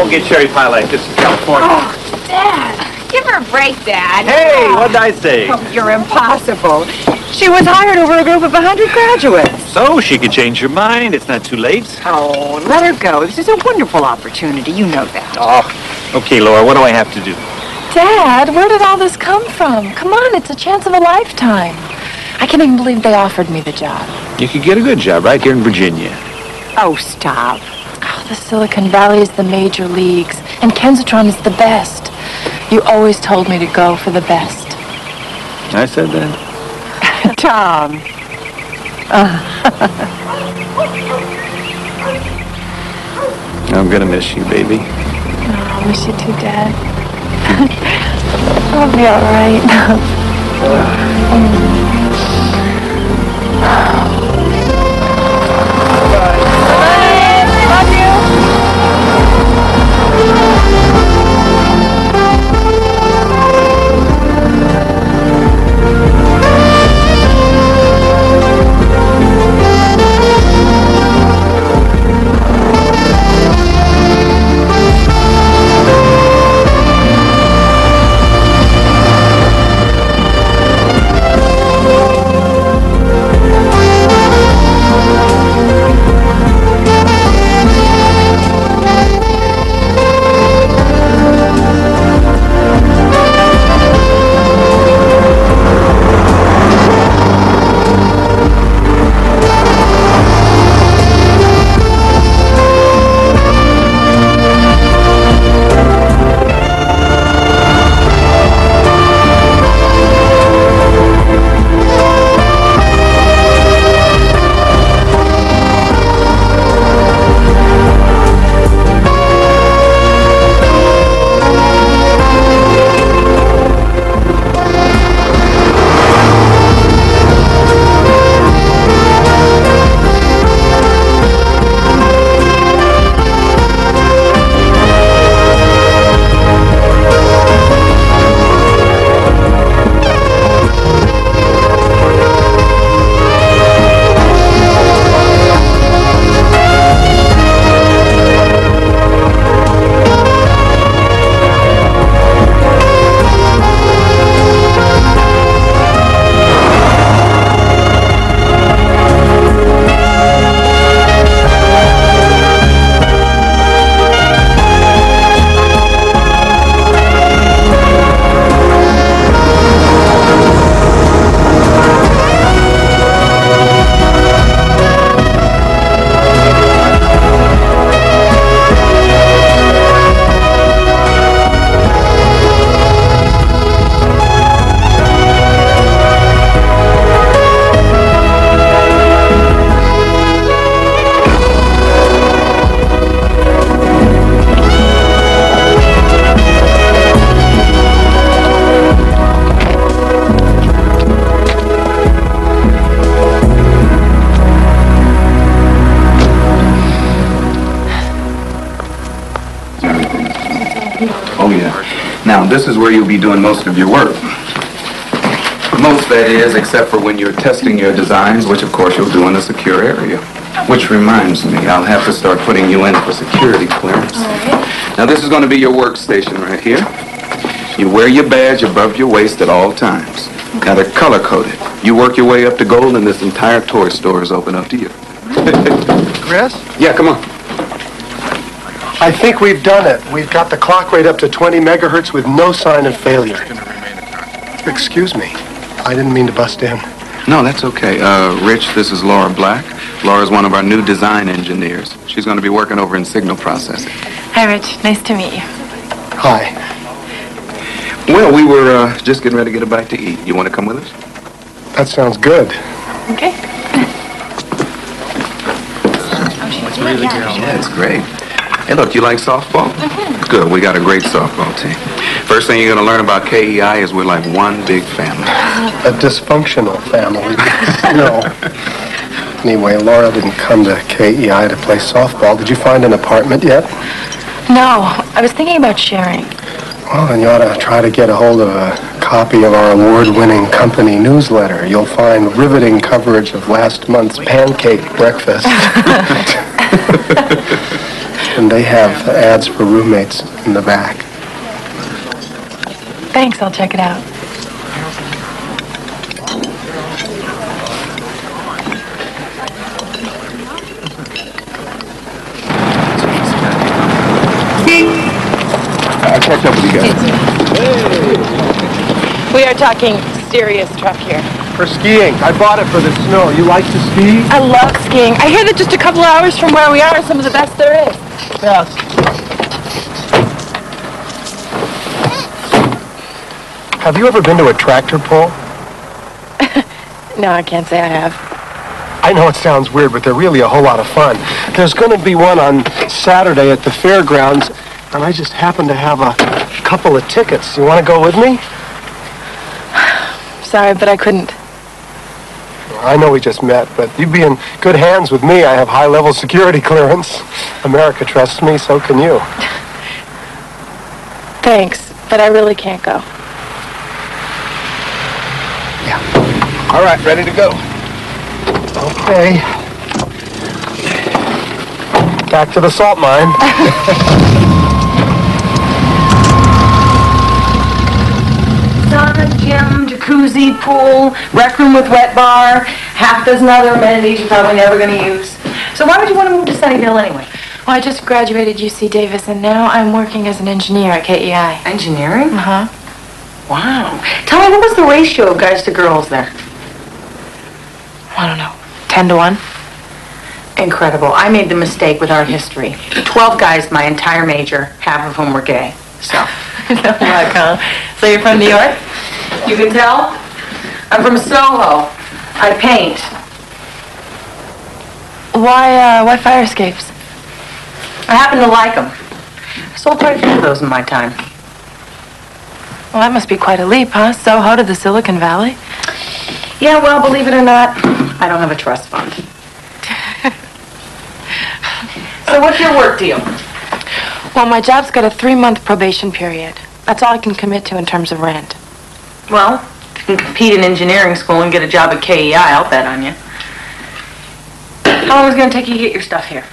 Hey, listen, you won't get cherry pie like this in California. Oh, Dad. Give her a break, Dad. Hey, oh. what did I say? Oh, you're impossible. She was hired over a group of 100 graduates. So she could change her mind. It's not too late. Oh, let her go. This is a wonderful opportunity. You know that. Oh, okay, Laura, what do I have to do? Dad, where did all this come from? Come on, it's a chance of a lifetime. I can't even believe they offered me the job. You could get a good job right here in Virginia. Oh, stop. The Silicon Valley is the major leagues, and Kensitron is the best. You always told me to go for the best. I said that. Tom. I'm gonna miss you, baby. Oh, I miss you too, Dad. I'll be all right. Be doing most of your work. Most, that is, except for when you're testing your designs, which of course you'll do in a secure area. Which reminds me, I'll have to start putting you in for security clearance. Now this is going to be your workstation right here. You wear your badge above your waist at all times. Now they're color coded. You work your way up to gold and this entire toy store is open up to you. Chris? Yeah, come on. I think we've done it. We've got the clock rate up to 20 megahertz with no sign of failure. Excuse me. I didn't mean to bust in. No, that's okay. Uh, Rich, this is Laura Black. Laura's one of our new design engineers. She's going to be working over in signal processing. Hi, Rich. Nice to meet you. Hi. Well, we were uh, just getting ready to get a bite to eat. You want to come with us? That sounds good. Okay. really Yeah, it's great. Hey, look, you like softball? Mm-hmm. Good. We got a great softball team. First thing you're going to learn about KEI is we're like one big family. Uh-huh. A dysfunctional family. no. Anyway, Laura didn't come to KEI to play softball. Did you find an apartment yet? No. I was thinking about sharing. Well, then you ought to try to get a hold of a copy of our award-winning company newsletter. You'll find riveting coverage of last month's pancake breakfast. mentioned they have ads for roommates in the back. Thanks, I'll check it out. I'll catch up with you guys. We are talking serious truck here. For skiing. I bought it for the snow. You like to ski? I love skiing. I hear that just a couple hours from where we are is some of the best there is. Yes. Have you ever been to a tractor pull? No, I can't say I have. I know it sounds weird, but they're really a whole lot of fun. There's going to be one on Saturday at the fairgrounds, and I just happen to have a couple of tickets. You want to go with me? Sorry, but I couldn't. I know we just met, but you'd be in good hands with me. I have high-level security clearance. America trusts me, so can you. Thanks, but I really can't go. Yeah. All right, ready to go. Okay. Back to the salt mine. Sauna, gym, jacuzzi, pool, rec room with wet bar, half dozen other amenities you're probably never going to use. So why would you want to move to Sunnyvale anyway? Well, I just graduated UC Davis, and now I'm working as an engineer at KEI. Engineering? Uh-huh. Wow. Tell me, what was the ratio of guys to girls there? I don't know. Ten to one? Incredible. I made the mistake with art history. Twelve guys my entire major, half of whom were gay. So, no luck, huh? So you're from New York? You can tell? I'm from Soho. I paint. Why, uh, why fire escapes? I happen to like them. I sold quite a few of those in my time. Well, that must be quite a leap, huh? Soho to the Silicon Valley? Yeah, well, believe it or not, I don't have a trust fund. so what's your work deal? Well, my job's got a three-month probation period. That's all I can commit to in terms of rent. Well, you can compete in engineering school and get a job at KEI, I'll bet on you. How long is it going to take you to get your stuff here?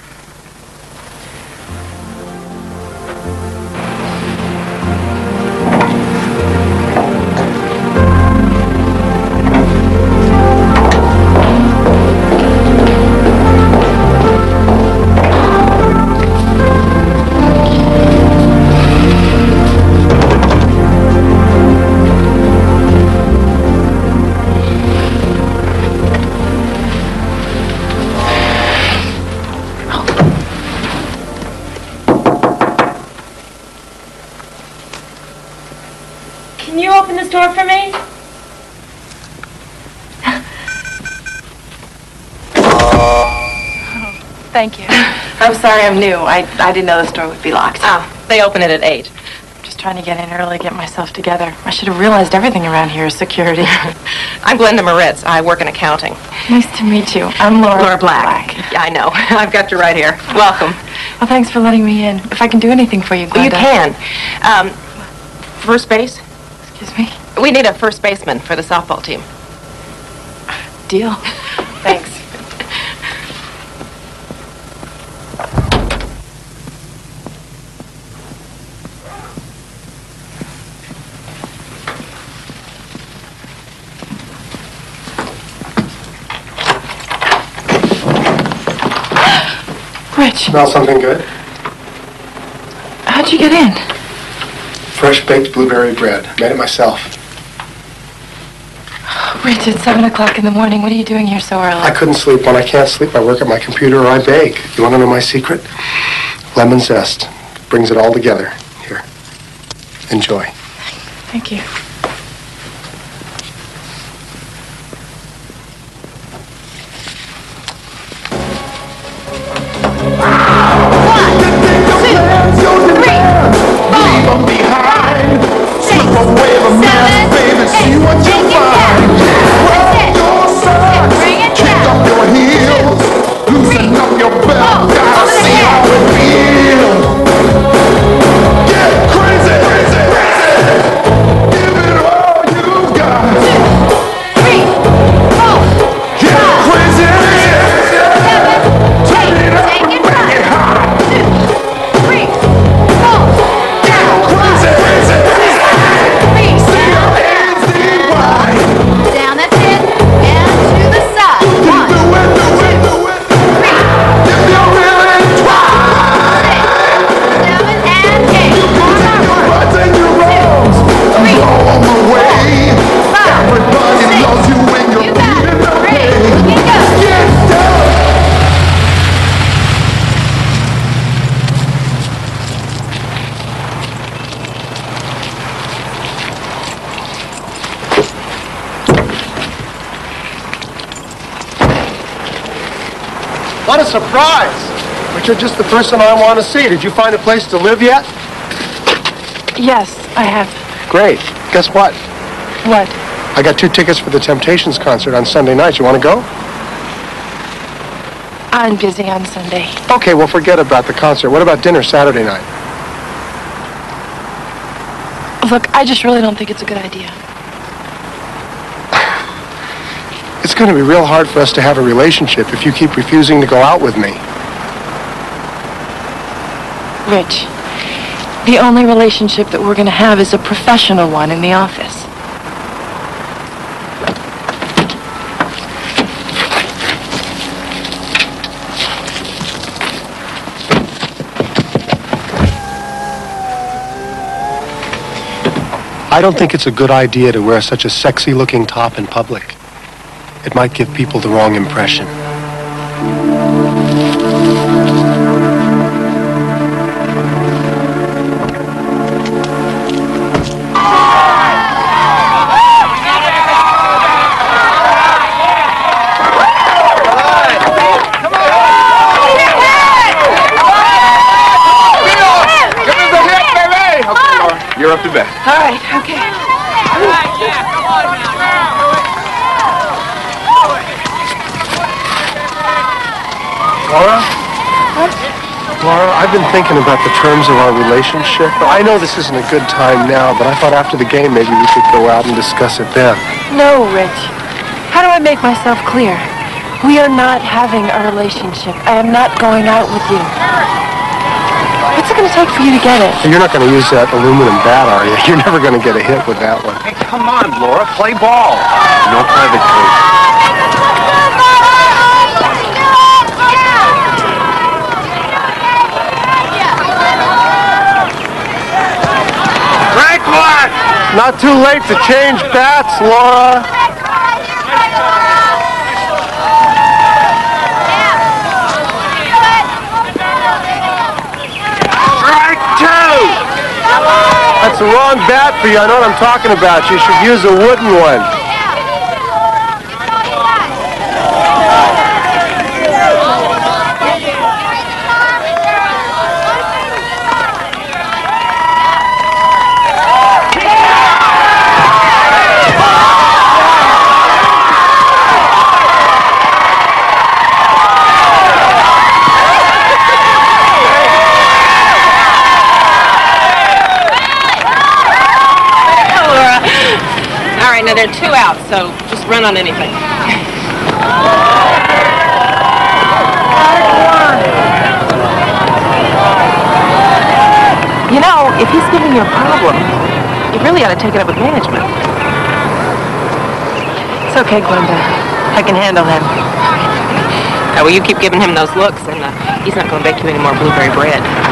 Thank you. I'm sorry I'm new. I, I didn't know the store would be locked. Oh, they open it at 8. I'm just trying to get in early, get myself together. I should have realized everything around here is security. I'm Glenda Moritz. I work in accounting. nice to meet you. I'm Laura, Laura Black. Yeah, I know. I've got you right here. Welcome. Well, thanks for letting me in. If I can do anything for you, Glenda. Well, you can. Um, first base? Excuse me? We need a first baseman for the softball team. Deal. Thanks. Rich, Smell something good? how'd you get in? Fresh baked blueberry bread. Made it myself. Rich, it's 7 o'clock in the morning. What are you doing here so early? I couldn't sleep. When I can't sleep, I work at my computer or I bake. You want to know my secret? Lemon zest. Brings it all together. Here. Enjoy. Thank you. You're just the person I want to see. Did you find a place to live yet? Yes, I have. Great. Guess what? What? I got two tickets for the Temptations concert on Sunday night. You want to go? I'm busy on Sunday. Okay, well, forget about the concert. What about dinner Saturday night? Look, I just really don't think it's a good idea. It's going to be real hard for us to have a relationship if you keep refusing to go out with me. Rich, the only relationship that we're going to have is a professional one in the office. I don't think it's a good idea to wear such a sexy-looking top in public. It might give people the wrong impression. Been thinking about the terms of our relationship. I know this isn't a good time now, but I thought after the game maybe we could go out and discuss it then. No, Rich. How do I make myself clear? We are not having a relationship. I am not going out with you. What's it going to take for you to get it? You're not going to use that aluminum bat, are you? You're never going to get a hit with that one. Hey, come on, Laura. Play ball. No private coach. Strike one! Not too late to change bats, Laura. Strike two! That's the wrong bat for you. I know what I'm talking about. You should use a wooden one. All right, now there are two outs, so just run on anything. You know, if he's giving you a problem, you really ought to take it up with management. It's okay, Glenda. I can handle him. Oh, well, you keep giving him those looks, and uh, he's not going to bake you any more blueberry bread.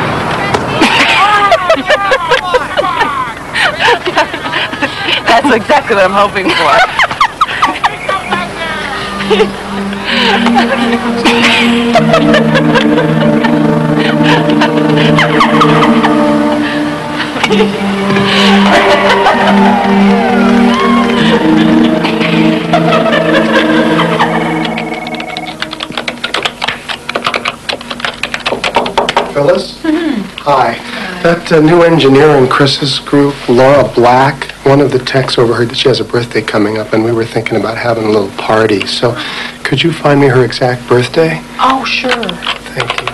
That's exactly what I'm hoping for. Phyllis? Hi. That uh, new engineer in Chris's group, Laura Black, one of the techs overheard that she has a birthday coming up, and we were thinking about having a little party. So could you find me her exact birthday? Oh, sure. Thank you.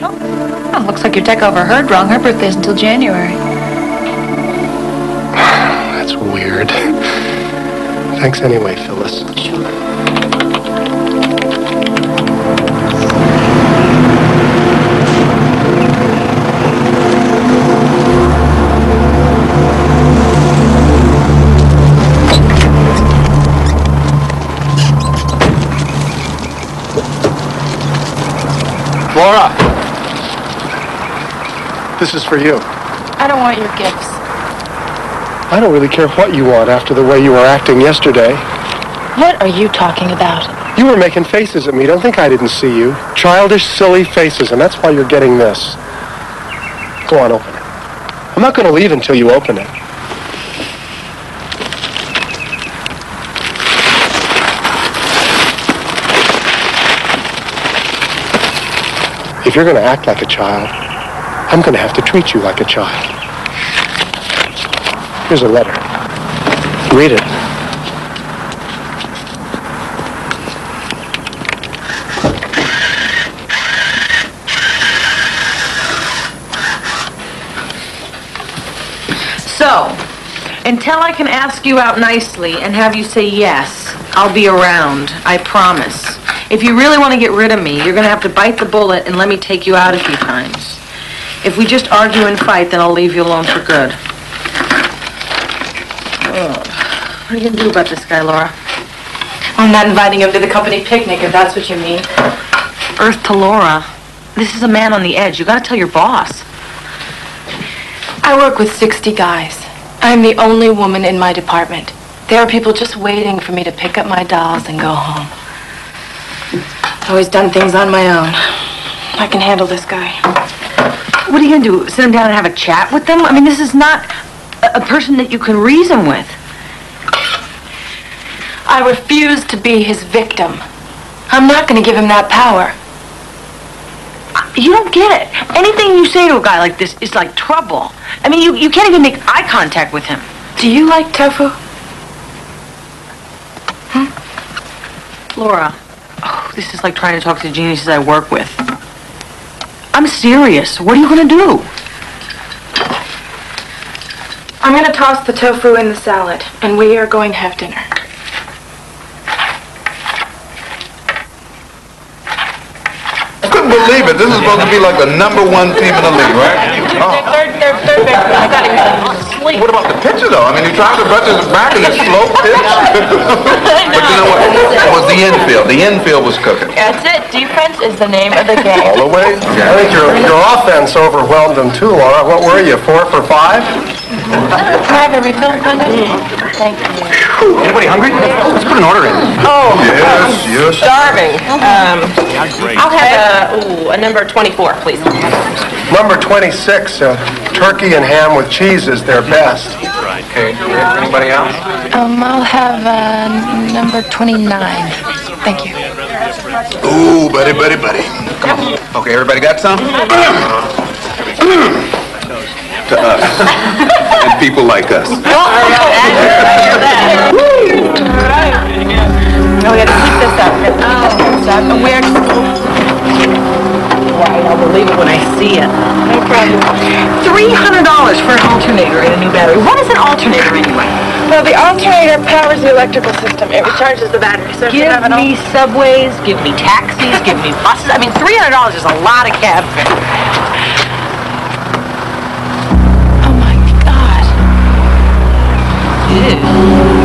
Oh, looks like your tech overheard wrong. Her birthday's until January. That's weird. Thanks anyway, Phyllis. Laura! This is for you. I don't want your gifts. I don't really care what you want after the way you were acting yesterday. What are you talking about? You were making faces at me. Don't think I didn't see you. Childish, silly faces, and that's why you're getting this. Go on, open it. I'm not going to leave until you open it. You're going to act like a child, I'm going to have to treat you like a child. Here's a letter. Read it. So, until I can ask you out nicely and have you say yes, I'll be around. I promise. If you really want to get rid of me, you're going to have to bite the bullet and let me take you out a few times. If we just argue and fight, then I'll leave you alone for good. Ugh. What are you going to do about this guy, Laura? I'm not inviting him to the company picnic, if that's what you mean. Earth to Laura. This is a man on the edge. You've got to tell your boss. I work with 60 guys. I'm the only woman in my department. There are people just waiting for me to pick up my dolls and go home. I've always done things on my own. I can handle this guy. What are you going to do? Sit him down and have a chat with them? I mean, this is not a, a person that you can reason with. I refuse to be his victim. I'm not going to give him that power. You don't get it. Anything you say to a guy like this is like trouble. I mean, you, you can't even make eye contact with him. Do you like tofu? Hmm? Laura, oh, this is like trying to talk to geniuses I work with. I'm serious. What are you going to do? I'm going to toss the tofu in the salad, and we are going to have dinner. I couldn't believe it. This is supposed to be like the number one team in the league, right? Oh. Third, third, third best. I thought he was. What about the pitcher, though? I mean, he tried to brush his back in his slow pitch. but you know what? It was the infield. The infield was cooking. That's it. Defense is the name of the game. All the way? I think your, your offense overwhelmed them too, Laura. What were you, four for five? Can I have a refill, Conde? Thank you. Anybody hungry? Let's put an order in. Oh, Yes, yes. starving. Um, I'll have a, ooh, a number 24, please. Number 26, uh, turkey and ham with cheese is their best. Okay, anybody else? Um, I'll have uh, number 29. Thank you. Ooh, buddy, buddy, buddy. Come on. Okay, everybody got some? to us. and people like us. Oh, we gotta keep this up. We gotta keep this oh. up. And where? Right, I'll believe it when I see it. No problem. $300 for an alternator and a new battery. What is an alternator anyway? Well, the alternator powers the electrical system. It recharges the battery. So Give have an me subways, give me taxis, give me buses. I mean, $300 is a lot of cab fare. I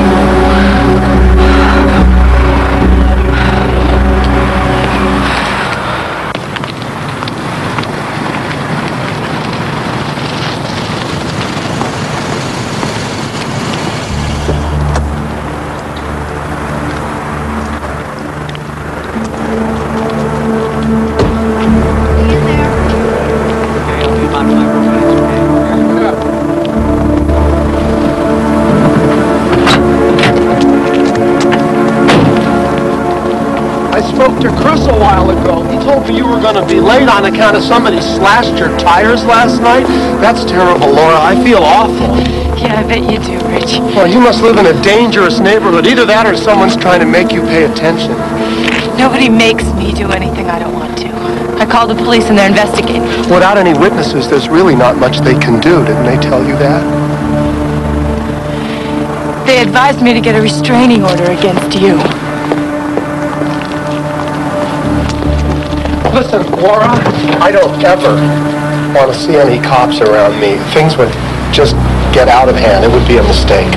account of somebody slashed your tires last night. That's terrible, Laura. I feel awful. Yeah, I bet you do, Rich. Well, you must live in a dangerous neighborhood. Either that or someone's trying to make you pay attention. Nobody makes me do anything I don't want to. I called the police and they're investigating. Without any witnesses, there's really not much they can do. Didn't they tell you that? They advised me to get a restraining order against you. Listen, Laura, I don't ever want to see any cops around me. Things would just get out of hand. It would be a mistake.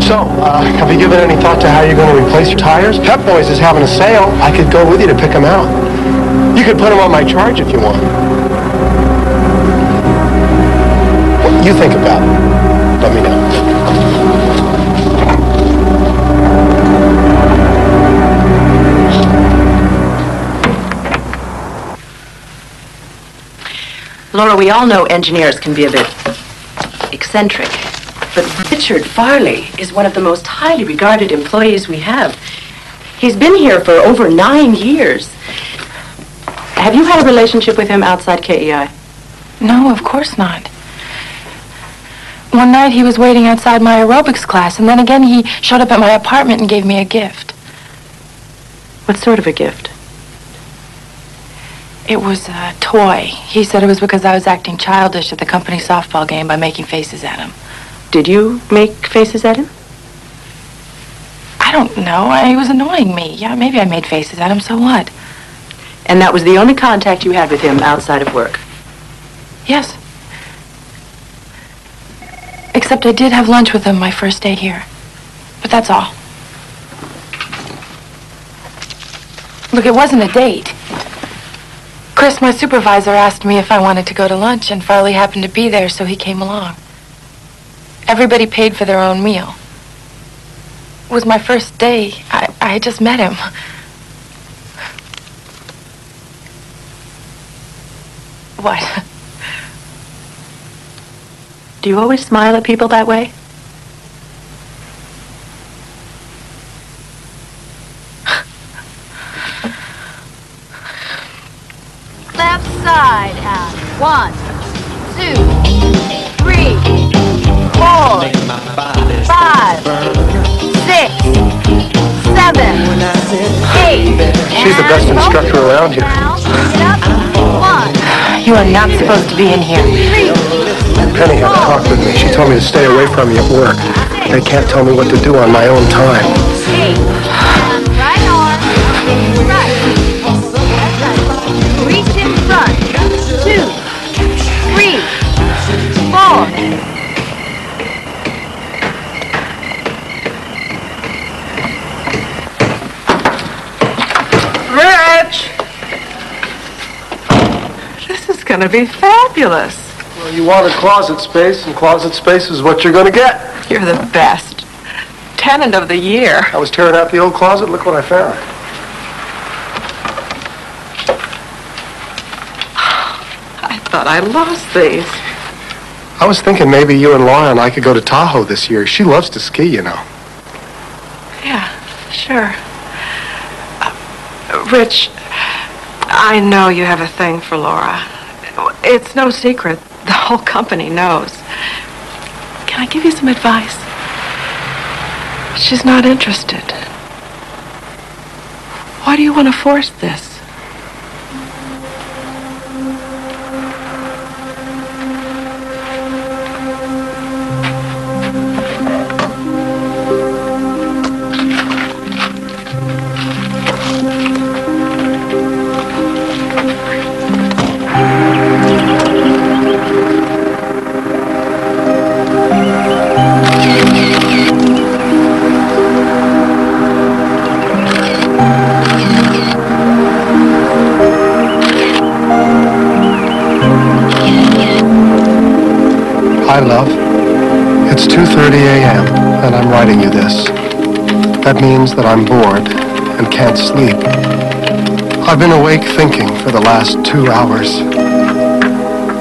So, uh, have you given any thought to how you're going to replace your tires? Pep Boys is having a sale. I could go with you to pick them out. You could put them on my charge if you want. What you think about it. Let me know. Laura, we all know engineers can be a bit eccentric. But Richard Farley is one of the most highly regarded employees we have. He's been here for over nine years. Have you had a relationship with him outside KEI? No, of course not. One night he was waiting outside my aerobics class, and then again he showed up at my apartment and gave me a gift. What sort of a gift? It was a toy. He said it was because I was acting childish at the company softball game by making faces at him. Did you make faces at him? I don't know. I, he was annoying me. Yeah, maybe I made faces at him, so what? And that was the only contact you had with him outside of work? Yes. Except I did have lunch with him my first day here. But that's all. Look, it wasn't a date. Chris, my supervisor, asked me if I wanted to go to lunch, and Farley happened to be there, so he came along. Everybody paid for their own meal. It was my first day. I, I had just met him. What? Do you always smile at people that way? Left side out. One, two, three, four, five, six, seven, eight. She's the best instructor around here. You are not supposed to be in here. Penny had a talk with me. She told me to stay away from you at work. They can't tell me what to do on my own time. This gonna be fabulous. Well, you wanted closet space, and closet space is what you're going to get. You're the best. Tenant of the year. I was tearing out the old closet. Look what I found. I thought I lost these. I was thinking maybe you and Laura and I could go to Tahoe this year. She loves to ski, you know. Yeah, sure. Uh, Rich, I know you have a thing for Laura. It's no secret. The whole company knows. Can I give you some advice? She's not interested. Why do you want to force this? That I'm bored and can't sleep. I've been awake thinking for the last two hours.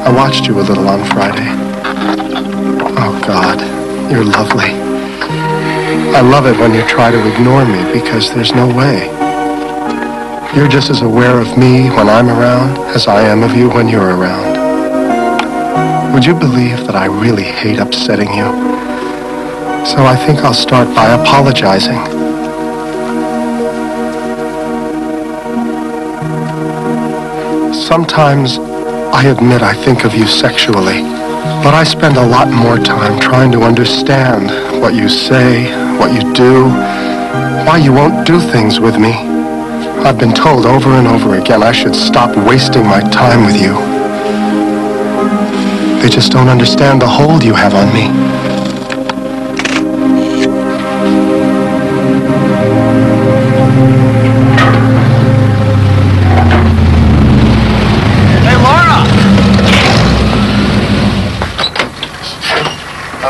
I watched you a little on Friday. Oh, God, you're lovely. I love it when you try to ignore me because there's no way. You're just as aware of me when I'm around as I am of you when you're around. Would you believe that I really hate upsetting you? So I think I'll start by apologizing. Sometimes I admit I think of you sexually, but I spend a lot more time trying to understand what you say, what you do, why you won't do things with me. I've been told over and over again I should stop wasting my time with you. They just don't understand the hold you have on me.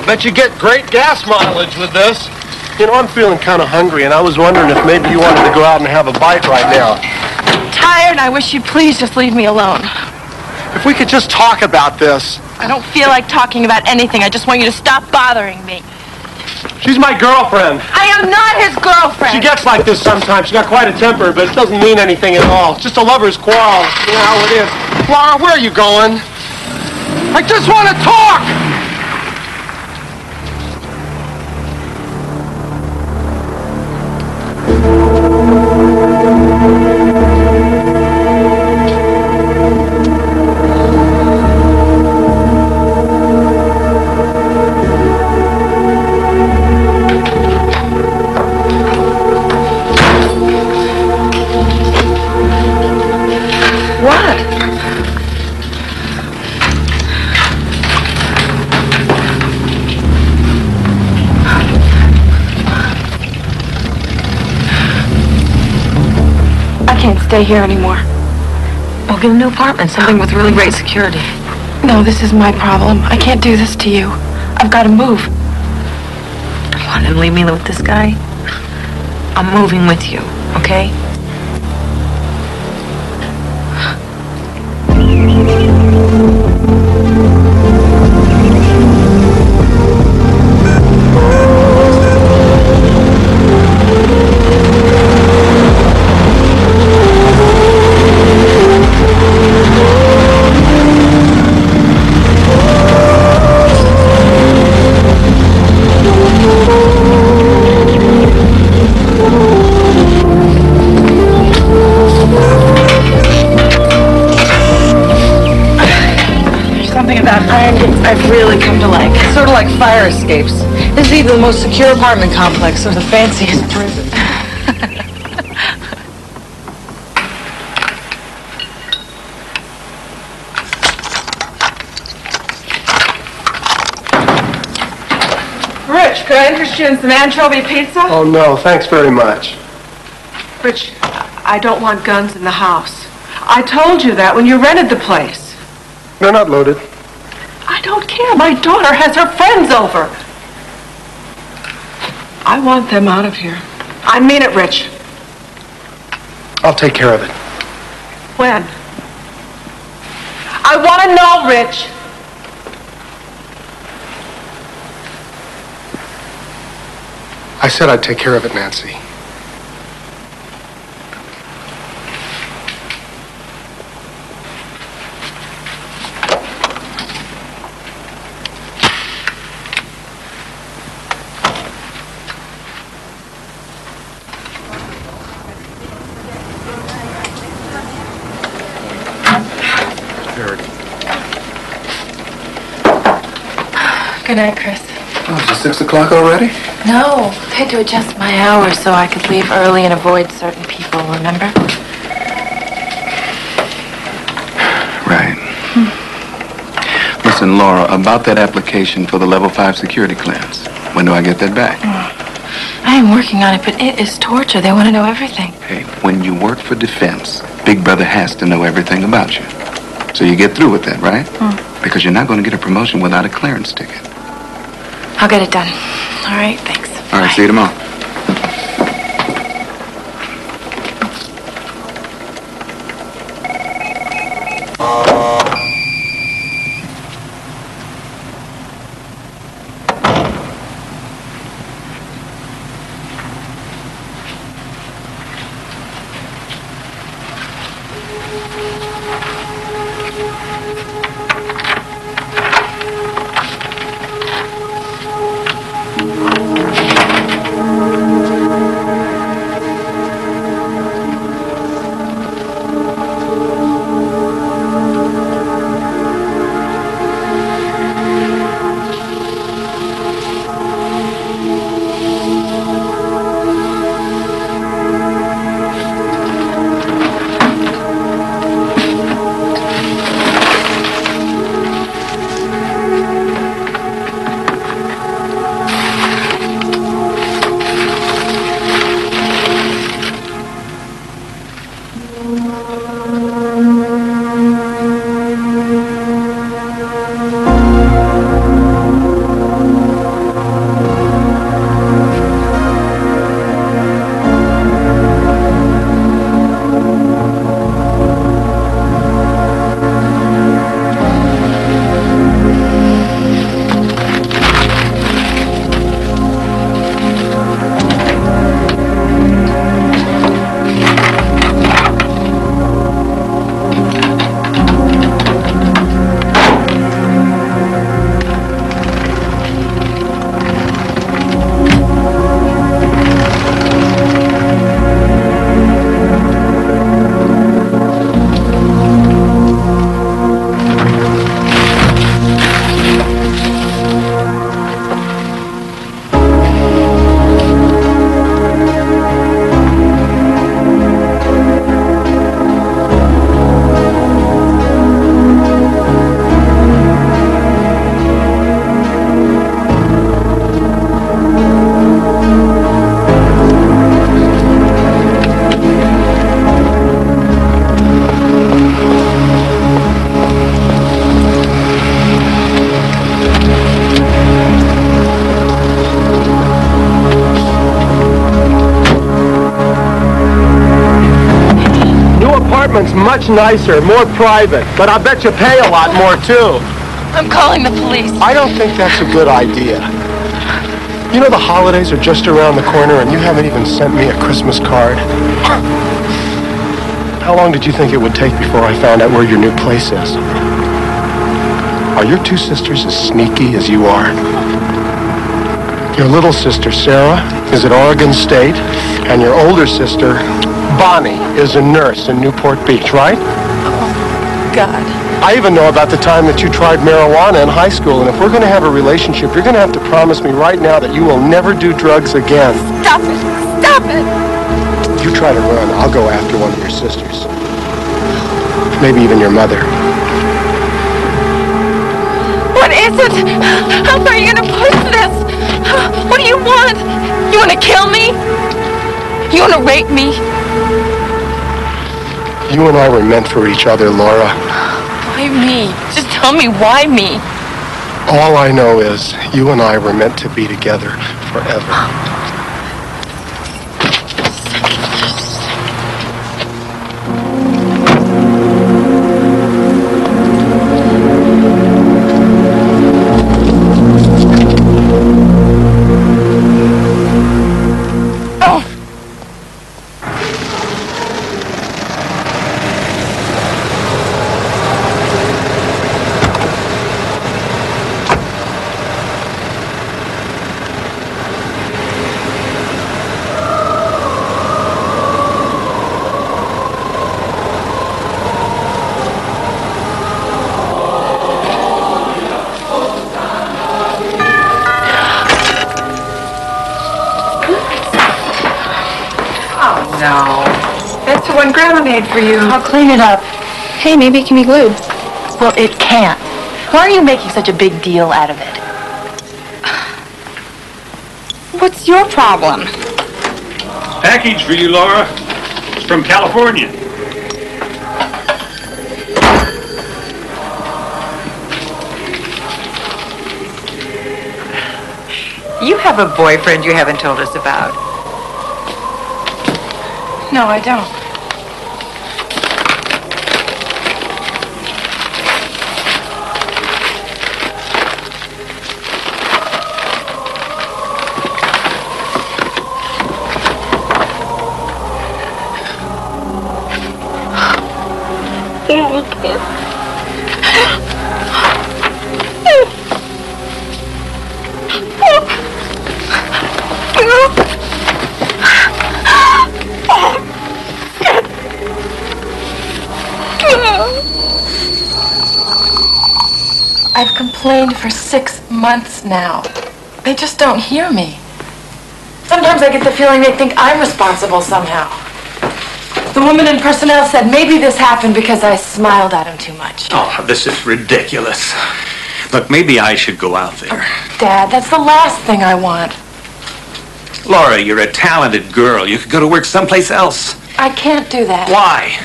Bet you get great gas mileage with this. You know, I'm feeling kind of hungry, and I was wondering if maybe you wanted to go out and have a bite right now. Tired. And I wish you'd please just leave me alone. if we could just talk about this. I don't feel like talking about anything. I just want you to stop bothering me. She's my girlfriend. I am not his girlfriend. She gets like this sometimes. She got quite a temper, but it doesn't mean anything at all. It's just a lover's quarrel. You know how it is. Laura, where are you going? I just want to talk! Stay here anymore. We'll get a new apartment, something with really great security. No, this is my problem. I can't do this to you. I've got to move. You want to leave me with this guy? I'm moving with you, okay? This is either the most secure apartment complex or the fanciest prison. Rich, could I interest you in some anchovy pizza? Oh, no, thanks very much. Rich, I don't want guns in the house. I told you that when you rented the place. They're not loaded. I don't care. My daughter has her friends over. I want them out of here. I mean it, Rich. I'll take care of it. When? I want to know, Rich. I said I'd take care of it, Nancy. Good night, Chris. Oh, is it six o'clock already? No, I had to adjust my hours so I could leave early and avoid certain people, remember? Right. Listen, Laura, about that application for the level five security clearance. When do I get that back? Hmm. I am working on it, but it is torture. They want to know everything. Hey, when you work for defense, Big Brother has to know everything about you. So you get through with that, right? Hmm. Because you're not going to get a promotion without a clearance ticket. I'll get it done. All right, thanks. All right, see you tomorrow. Much nicer, more private, but I bet you pay a lot more too. I'm calling the police. I don't think that's a good idea. You know the holidays are just around the corner and you haven't even sent me a Christmas card. How long did you think it would take before I found out where your new place is? Are your two sisters as sneaky as you are? Your little sister, Sarah, is at Oregon State, and your older sister, Bonnie, is a nurse in Newport Beach, right? Oh, God. I even know about the time that you tried marijuana in high school, and if we're going to have a relationship, you're going to have to promise me right now that you will never do drugs again. Stop it. Stop it. You try to run, I'll go after one of your sisters. Maybe even your mother. What is it? How far are you going to push this? What do you want? You want to kill me? You want to rape me? You and I were meant for each other, Laura. Why me? Just tell me why me? All I know is you and I were meant to be together forever. For you. I'll clean it up. Hey, maybe it can be glued. Well, it can't. Why are you making such a big deal out of it? What's your problem? Package for you, Laura. It's from California. You have a boyfriend you haven't told us about. No, I don't. Months now. They just don't hear me. Sometimes I get the feeling they think I'm responsible somehow. The woman in personnel said maybe this happened because I smiled at him too much. Oh, this is ridiculous. Look, maybe I should go out there. Dad, that's the last thing I want. Laura, you're a talented girl. You could go to work someplace else. I can't do that. Why?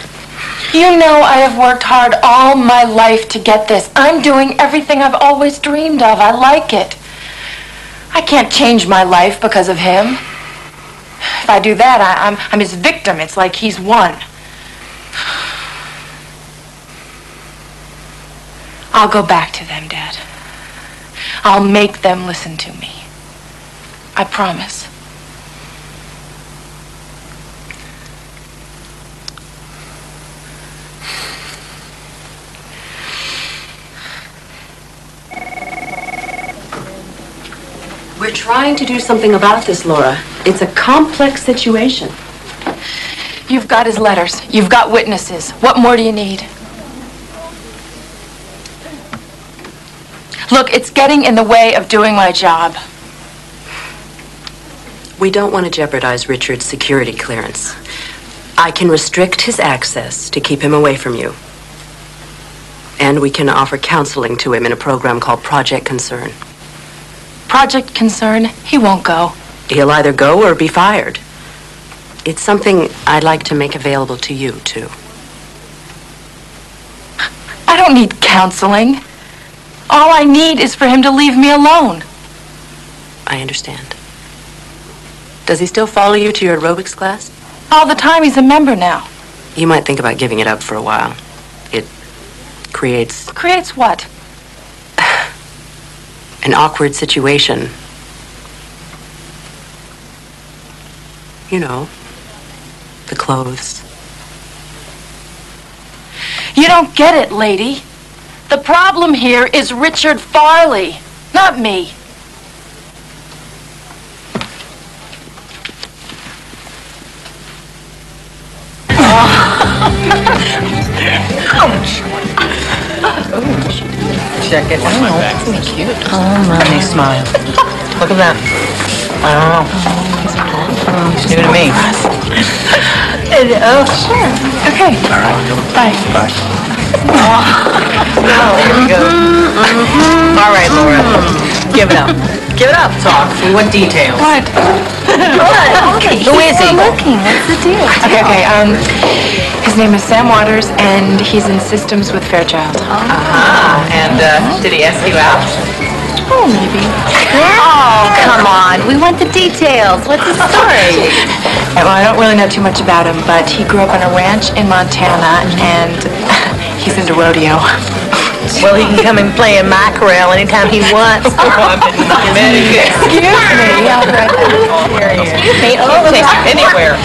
You know I have worked hard all my life to get this. I'm doing everything I've always dreamed of. I like it. I can't change my life because of him. If I do that, I, I'm, I'm his victim. It's like he's won. I'll go back to them, Dad. I'll make them listen to me. I promise. We're trying to do something about this, Laura. It's a complex situation. You've got his letters. You've got witnesses. What more do you need? Look, it's getting in the way of doing my job. We don't want to jeopardize Richard's security clearance. I can restrict his access to keep him away from you. And we can offer counseling to him in a program called Project Concern. Project Concern, he won't go. He'll either go or be fired. It's something I'd like to make available to you, too. I don't need counseling. All I need is for him to leave me alone. I understand. Does he still follow you to your aerobics class? All the time he's a member now. You might think about giving it up for a while. It creates Creates what? An awkward situation. You know, the clothes. You don't get it, lady. The problem here is Richard Farley, not me. Check oh, it. I know. Isn't he cute? Oh, mommy, smile. Look at that. I don't know. He's new to me. Oh, sure. Okay. All right. Bye. Bye. Oh, here we go. All right, Laura. Mm-hmm. Give it up. Give it up, talk. We want details. What? Okay. Who is he? looking. What's the deal? Okay, okay. Um, his name is Sam Waters, and he's in systems with Fairchild. Ah, and uh, did he ask you out? Oh, maybe. Oh, come on. We want the details. What's the story? Well, I don't really know too much about him, but he grew up on a ranch in Montana, and he's into rodeo. Well, he can come and play in my corral anytime he wants. oh, I'm in Connecticut. Excuse me. I'll be right back. Here he is. Excuse me. Oh, take you anywhere.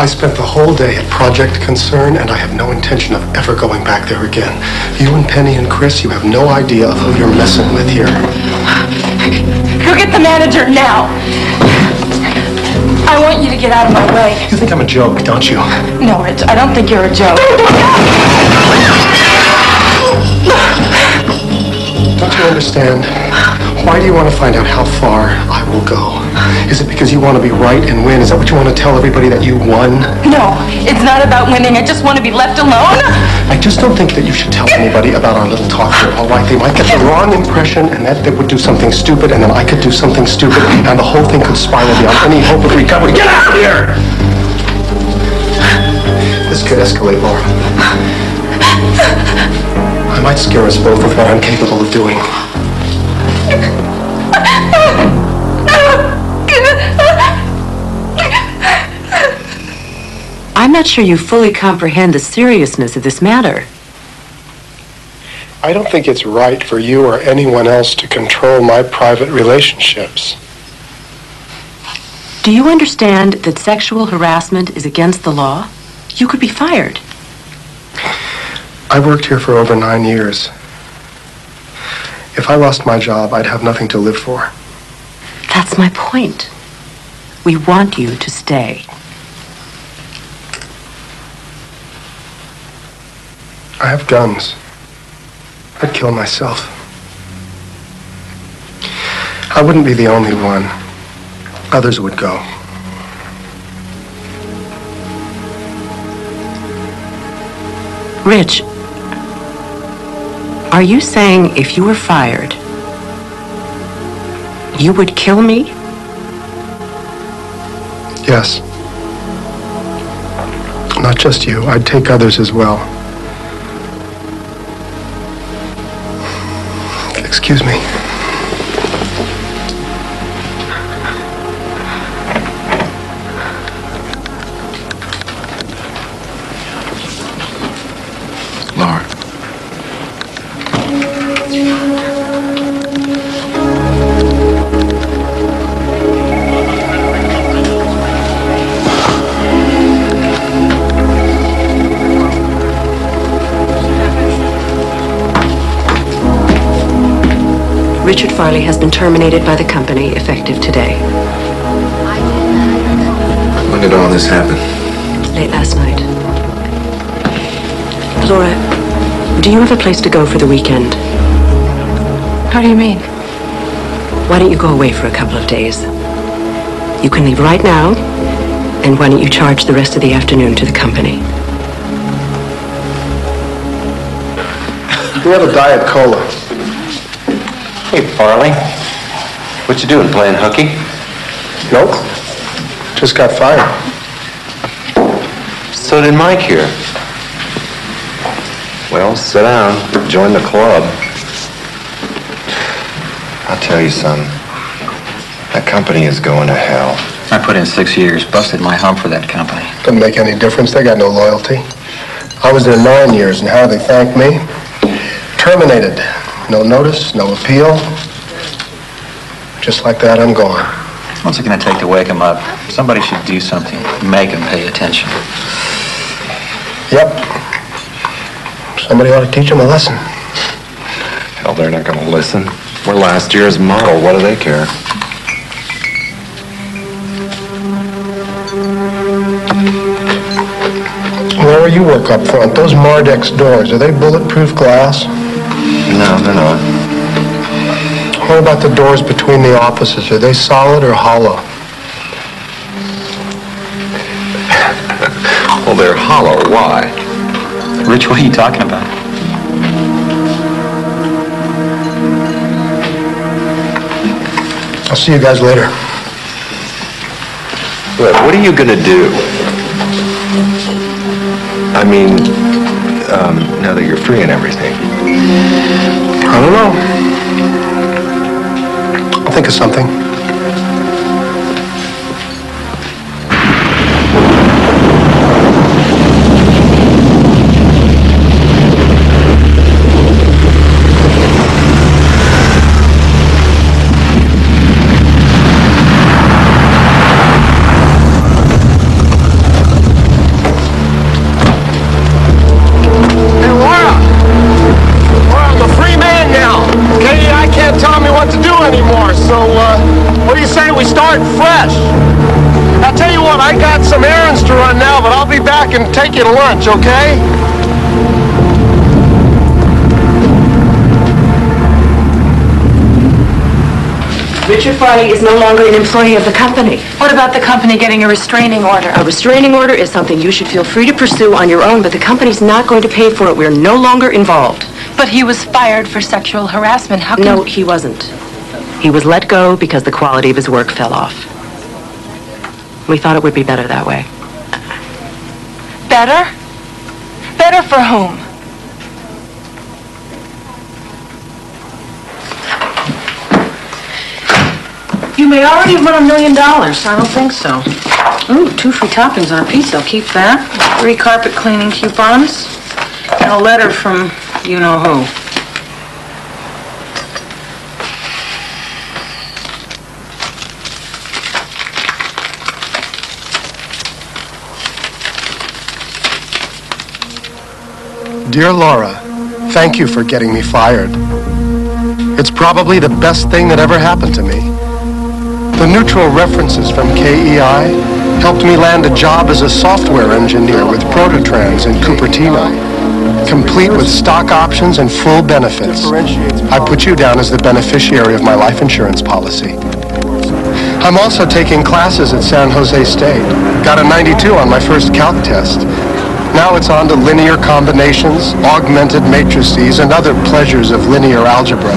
I spent the whole day at Project Concern, and I have no intention of ever going back there again. You and Penny and Chris, you have no idea of who you're messing with here. Go get the manager now. I want you to get out of my way. You think I'm a joke, don't you? No, Rich, I don't think you're a joke. Don't you understand? Why do you want to find out how far I will go? Is it because you want to be right and win? Is that what you want to tell everybody that you won? No, it's not about winning. I just want to be left alone. I just don't think that you should tell anybody about our little talk here, all right? They might get the wrong impression and that they would do something stupid and then I could do something stupid and the whole thing could spiral beyond any hope of recovery. Get out of here! This could escalate, Laura. I might scare us both with what I'm capable of doing. I'm not sure you fully comprehend the seriousness of this matter. I don't think it's right for you or anyone else to control my private relationships. Do you understand that sexual harassment is against the law? You could be fired. I worked here for over nine years. If I lost my job, I'd have nothing to live for. That's my point. We want you to stay. I have guns. I'd kill myself. I wouldn't be the only one. Others would go. Rich, are you saying if you were fired, you would kill me? Yes. Not just you. I'd take others as well. Excuse me. Terminated by the company effective today, When did all this happen? late last night. Laura, do you have a place to go for the weekend? How do you mean? Why don't you go away for a couple of days? You can leave right now, and why don't you charge the rest of the afternoon to the company? We have a Diet Cola. Hey, Farley. What you doing, playing hooky? Nope. Just got fired. So did Mike here. Well, sit down. Join the club. I'll tell you something. That company is going to hell. I put in six years, busted my hump for that company. Doesn't make any difference. They got no loyalty. I was there nine years, and how they thanked me? Terminated. No notice, no appeal. Just like that, I'm gone. What's it going to take to wake him up? Somebody should do something. Make him pay attention. Yep. Somebody ought to teach him a lesson. Hell, they're not going to listen. We're last year's model. What do they care? Where you work up front, those Mardex doors, are they bulletproof glass? No, they're not. What about the doors between the offices? Are they solid or hollow? Well, they're hollow. Why? Rich, what are you talking about? I'll see you guys later. Look, what are you going to do? I mean, um, now that you're free and everything. I don't know. Something. You to lunch, okay? Richard Farley is no longer an employee of the company. What about the company getting a restraining order? A restraining order is something you should feel free to pursue on your own, but the company's not going to pay for it. We're no longer involved. But he was fired for sexual harassment. How come... No, he wasn't. He was let go because the quality of his work fell off. We thought it would be better that way. Better? Better for whom? You may already have won a million dollars. I don't think so. Ooh, two free toppings on a pizza. I'll keep that. Three carpet cleaning coupons. And a letter from you-know-who. Dear Laura, thank you for getting me fired. It's probably the best thing that ever happened to me. The neutral references from KEI helped me land a job as a software engineer with Prototrans in Cupertino, complete with stock options and full benefits. I put you down as the beneficiary of my life insurance policy. I'm also taking classes at San Jose State. Got a 92 on my first calc test. Now it's on to linear combinations, augmented matrices, and other pleasures of linear algebra.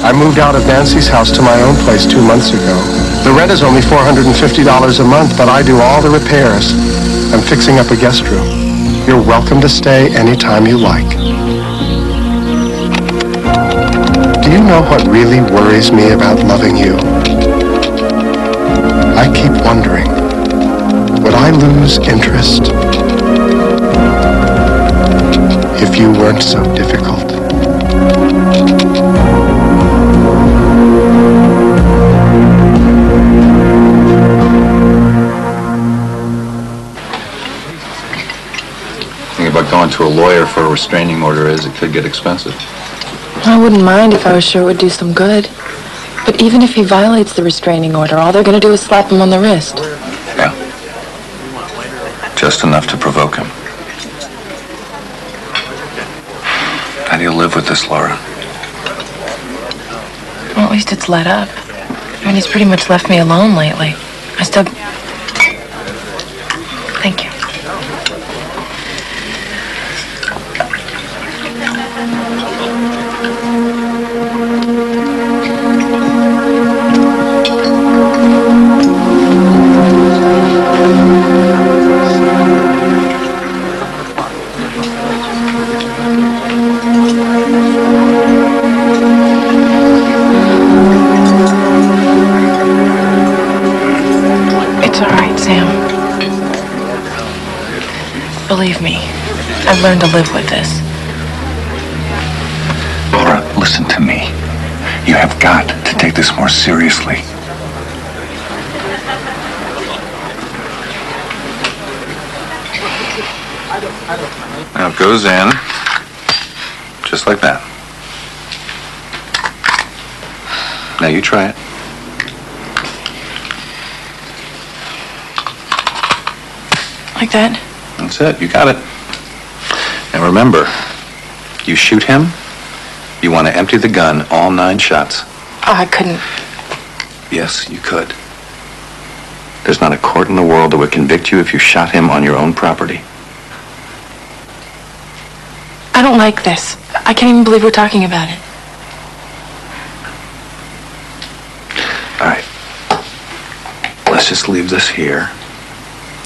I moved out of Nancy's house to my own place two months ago. The rent is only $450 a month, but I do all the repairs. I'm fixing up a guest room. You're welcome to stay anytime you like. Do you know what really worries me about loving you? I keep wondering, would I lose interest if you weren't so difficult? thing about going to a lawyer for a restraining order is it could get expensive. I wouldn't mind if I was sure it would do some good. But even if he violates the restraining order, all they're going to do is slap him on the wrist. Just enough to provoke him. How do you live with this, Laura? Well, at least it's let up. I mean, he's pretty much left me alone lately. I still... To live with this. Laura, listen to me. You have got to take this more seriously. Now it goes in, just like that. Now you try it. Like that? That's it. You got it. And remember, you shoot him, you want to empty the gun all nine shots. Oh, I couldn't. Yes, you could. There's not a court in the world that would convict you if you shot him on your own property. I don't like this. I can't even believe we're talking about it. All right. Let's just leave this here.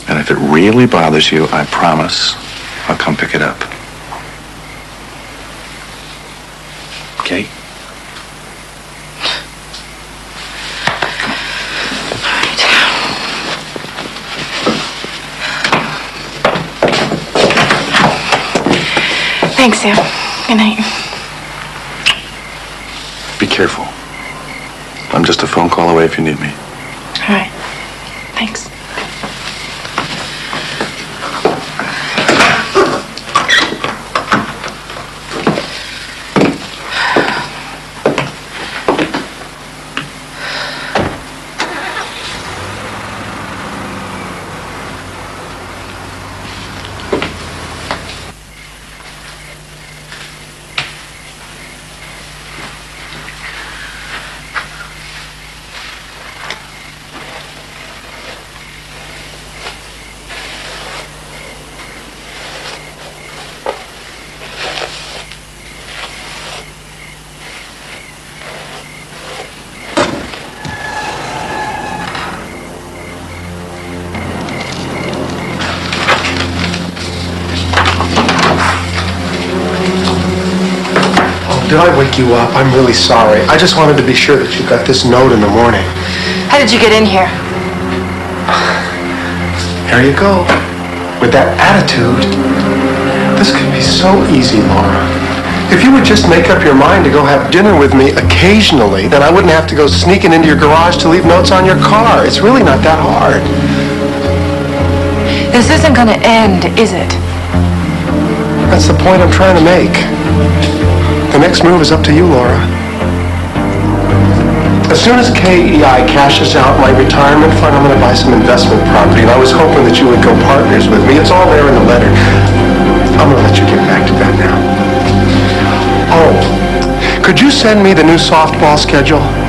And if it really bothers you, I promise I'll come pick it up. Okay? Thanks, Sam. Good night. Be careful. I'm just a phone call away if you need me. All right. Thanks. Oh, did I wake you up? I'm really sorry. I just wanted to be sure that you got this note in the morning. How did you get in here? There you go. With that attitude, this could be so easy, Laura. If you would just make up your mind to go have dinner with me occasionally, then I wouldn't have to go sneaking into your garage to leave notes on your car. It's really not that hard. This isn't going to end, is it? That's the point I'm trying to make. The next move is up to you, Laura. As soon as KEI cashes out my retirement fund, I'm going to buy some investment property, and I was hoping that you would go partners with me. It's all there in the letter. I'm going to let you get back to that now. Oh, could you send me the new softball schedule?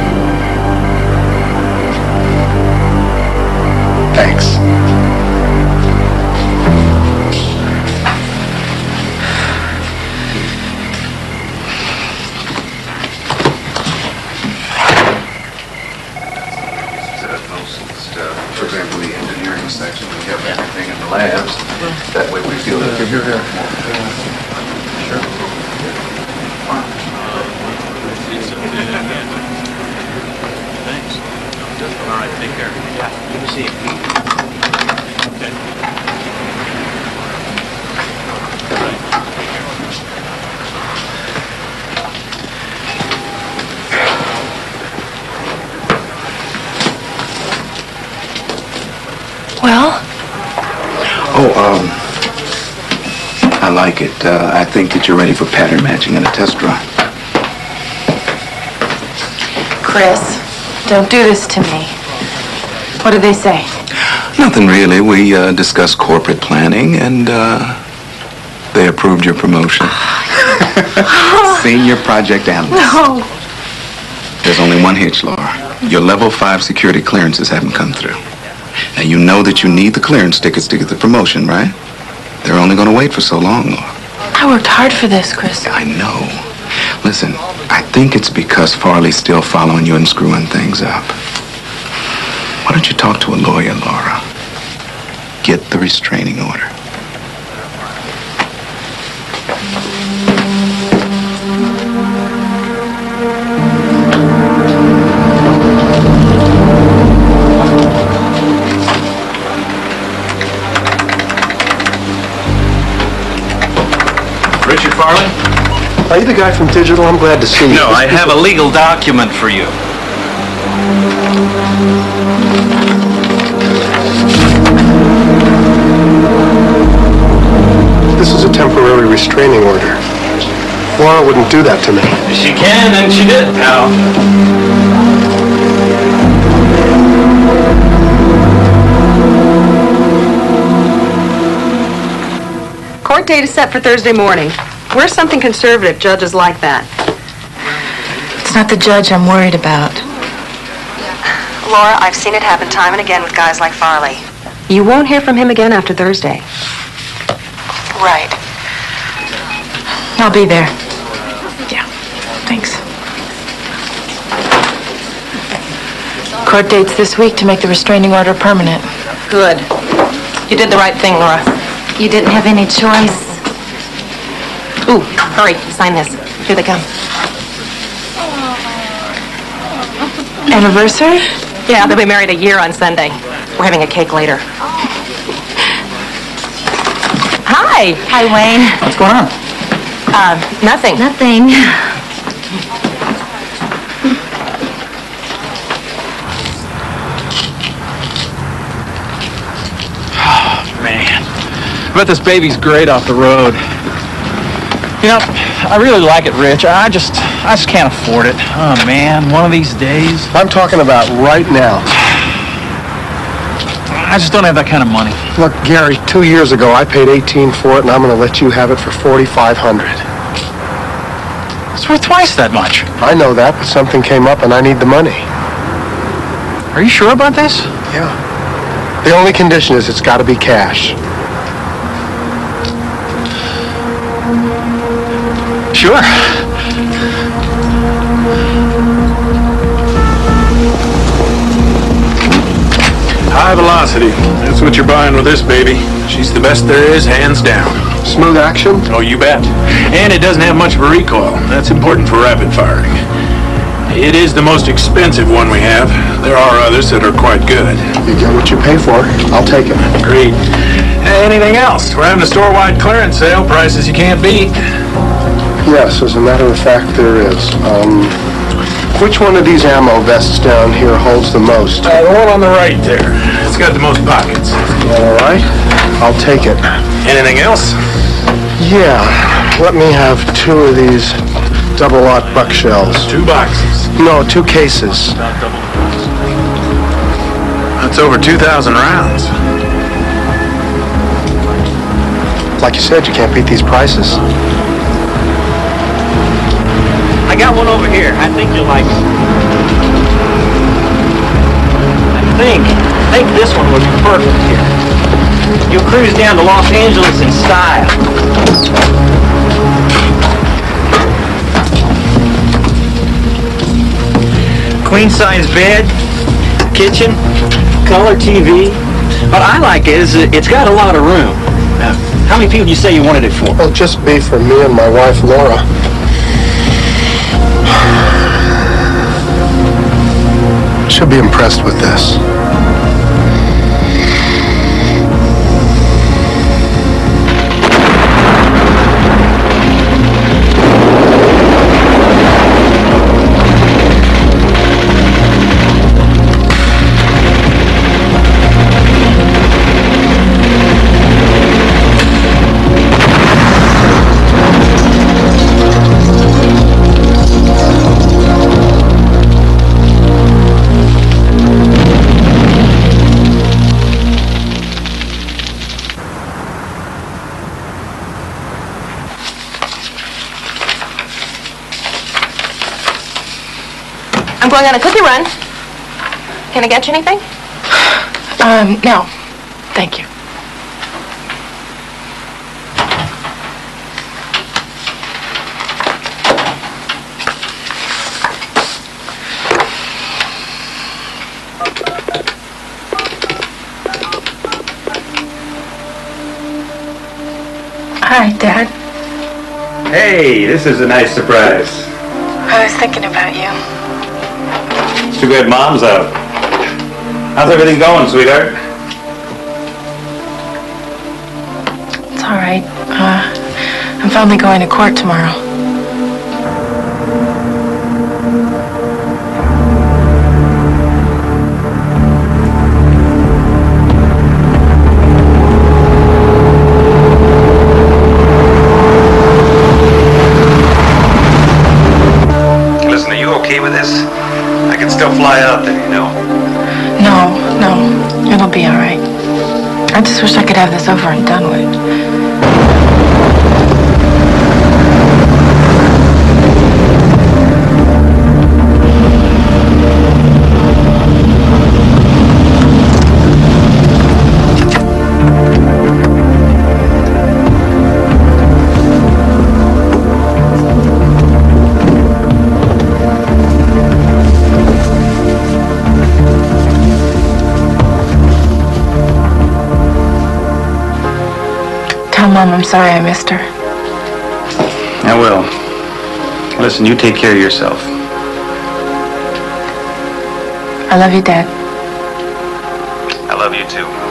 Think that you're ready for pattern matching and a test run. Chris, don't do this to me. What did they say? Nothing really. We uh, discussed corporate planning and uh, they approved your promotion. Senior project analyst. No. There's only one hitch, Laura. Your level five security clearances haven't come through. Now you know that you need the clearance tickets to get the promotion, right? They're only going to wait for so long, Laura. I worked hard for this, Chris. I know. Listen, I think it's because Farley's still following you and screwing things up. Why don't you talk to a lawyer, Laura? Get the restraining order. Are you the guy from Digital? I'm glad to see you. No, I have a legal document for you. This is a temporary restraining order. Laura wouldn't do that to me. She can, and she did, pal. Court date is set for Thursday morning. We're something conservative. Judges like that. It's not the judge I'm worried about. Laura, I've seen it happen time and again with guys like Farley. You won't hear from him again after Thursday. Right. I'll be there. Yeah, thanks. Court date's this week to make the restraining order permanent. Good. You did the right thing, Laura. You didn't have any choice. Ooh, hurry, sign this. Here they come. Anniversary? Yeah, they'll be married a year on Sunday. We're having a cake later. Hi. Hi, Wayne. What's going on? Uh, nothing. Nothing. Oh, man, I bet this baby's great off the road. You know, I really like it, Rich. I just, I just can't afford it. Oh man, one of these days. I'm talking about right now. I just don't have that kind of money. Look, Gary, two years ago I paid 18 for it, and I'm going to let you have it for 4,500. It's worth twice that much. I know that, but something came up, and I need the money. Are you sure about this? Yeah. The only condition is it's got to be cash. Sure. High velocity. That's what you're buying with this baby. She's the best there is, hands down. Smooth action? Oh, you bet. And it doesn't have much of a recoil. That's important for rapid firing. It is the most expensive one we have. There are others that are quite good. You get what you pay for. I'll take it. Agreed. Anything else? We're having a store-wide clearance sale, prices you can't beat. Yes, as a matter of fact, there is. Um, which one of these ammo vests down here holds the most? Uh, the one on the right there. It's got the most pockets. All right. I'll take it. Anything else? Yeah. Let me have two of these double-aught buck shells. Two boxes. No, two cases. That's over 2,000 rounds. Like you said, you can't beat these prices. I got one over here. I think you'll like it. I think, I think this one would be perfect here. You'll cruise down to Los Angeles in style. Queen size bed, kitchen, color TV. What I like is it- it's got a lot of room. How many people do you say you wanted it for? Well, just be for me and my wife, Laura. She'll be impressed with this. Going on a cookie run. Can I get you anything? Um, no. Thank you. Hi, Dad. Hey, this is a nice surprise. I was thinking about you. Too Mom's out. How's everything going, sweetheart? It's all right. Uh, I'm finally going to court tomorrow. Fly out I'm sorry I missed her. I will. Listen, you take care of yourself. I love you, Dad. I love you too.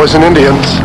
Cowboys and Indians.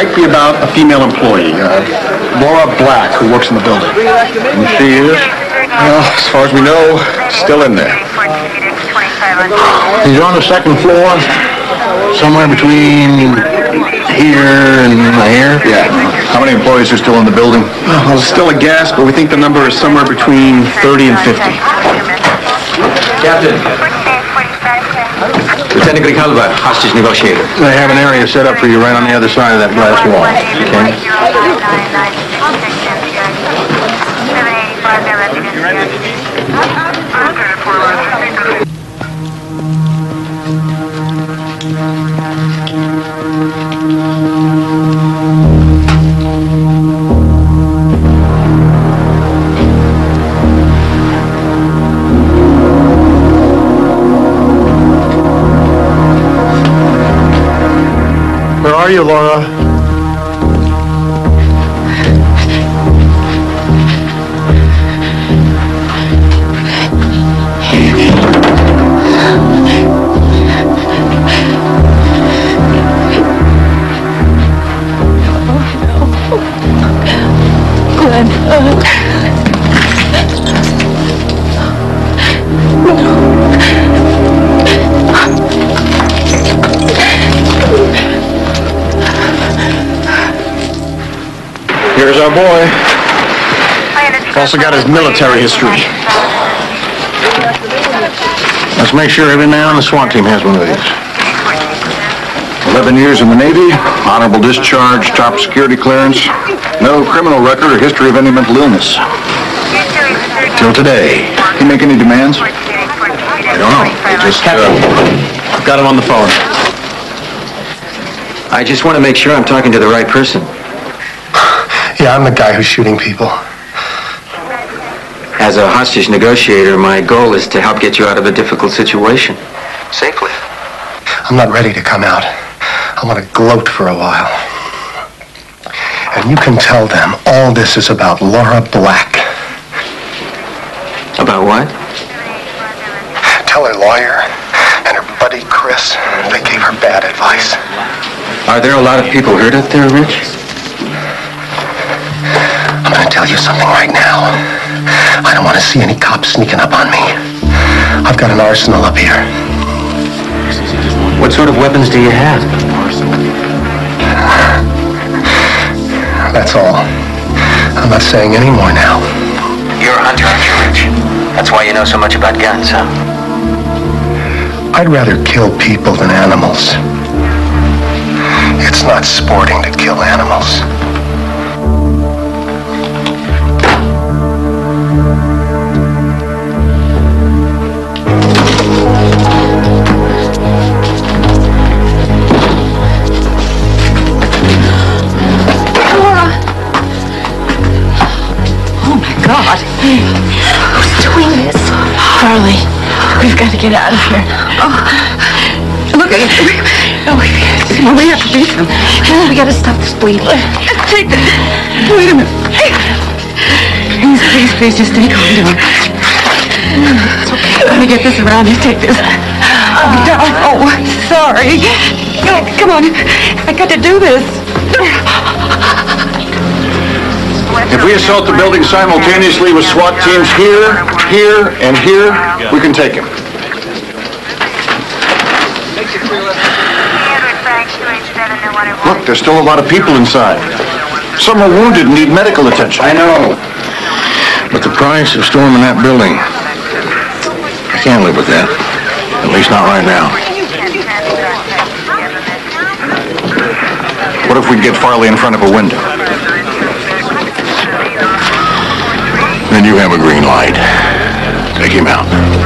Might be about a female employee, uh, Laura Black, who works in the building. And she is? Well, as far as we know, still in there. He's on the second floor, somewhere between here and here. Yeah. How many employees are still in the building? Well, it's still a guess, but we think the number is somewhere between 30 and 50. Captain. Lieutenant Grijalva, hostage negotiator. They have an area set up for you right on the other side of that glass wall. Okay? Our boy. Also got his military history. Let's make sure every man on the SWAT team has one of these. 11 years in the Navy, honorable discharge, top security clearance, no criminal record or history of any mental illness. Till today. He make any demands? I don't know. He just, uh, got him on the phone. I just want to make sure I'm talking to the right person. Yeah, I'm the guy who's shooting people. As a hostage negotiator, my goal is to help get you out of a difficult situation. Safely. I'm not ready to come out. I want to gloat for a while. And you can tell them all this is about Laura Black. About what? Tell her lawyer and her buddy Chris they gave her bad advice. Are there a lot of people hurt out there, Rich? I'm to tell you something right now. I don't want to see any cops sneaking up on me. I've got an arsenal up here. What sort of weapons do you have? That's all. I'm not saying any more now. You're a hunter, aren't you, Rich? That's why you know so much about guns, huh? I'd rather kill people than animals. It's not sporting to kill animals. We've got to get out of here. Oh. Look, I, oh, we, we have to beat them. We got to stop this bleeding. Take the, wait a minute. Please, please, please, just stay calm down. It's okay. Let me get this around you. Take this. Oh, darling. oh sorry. Come on. I got to do this. If we assault the building simultaneously with SWAT teams here, here, and here, we can take him. Look, there's still a lot of people inside. Some are wounded and need medical attention. I know. But the price of storming that building, I can't live with that. At least not right now. What if we get Farley in front of a window? Then you have a green light. Take him out.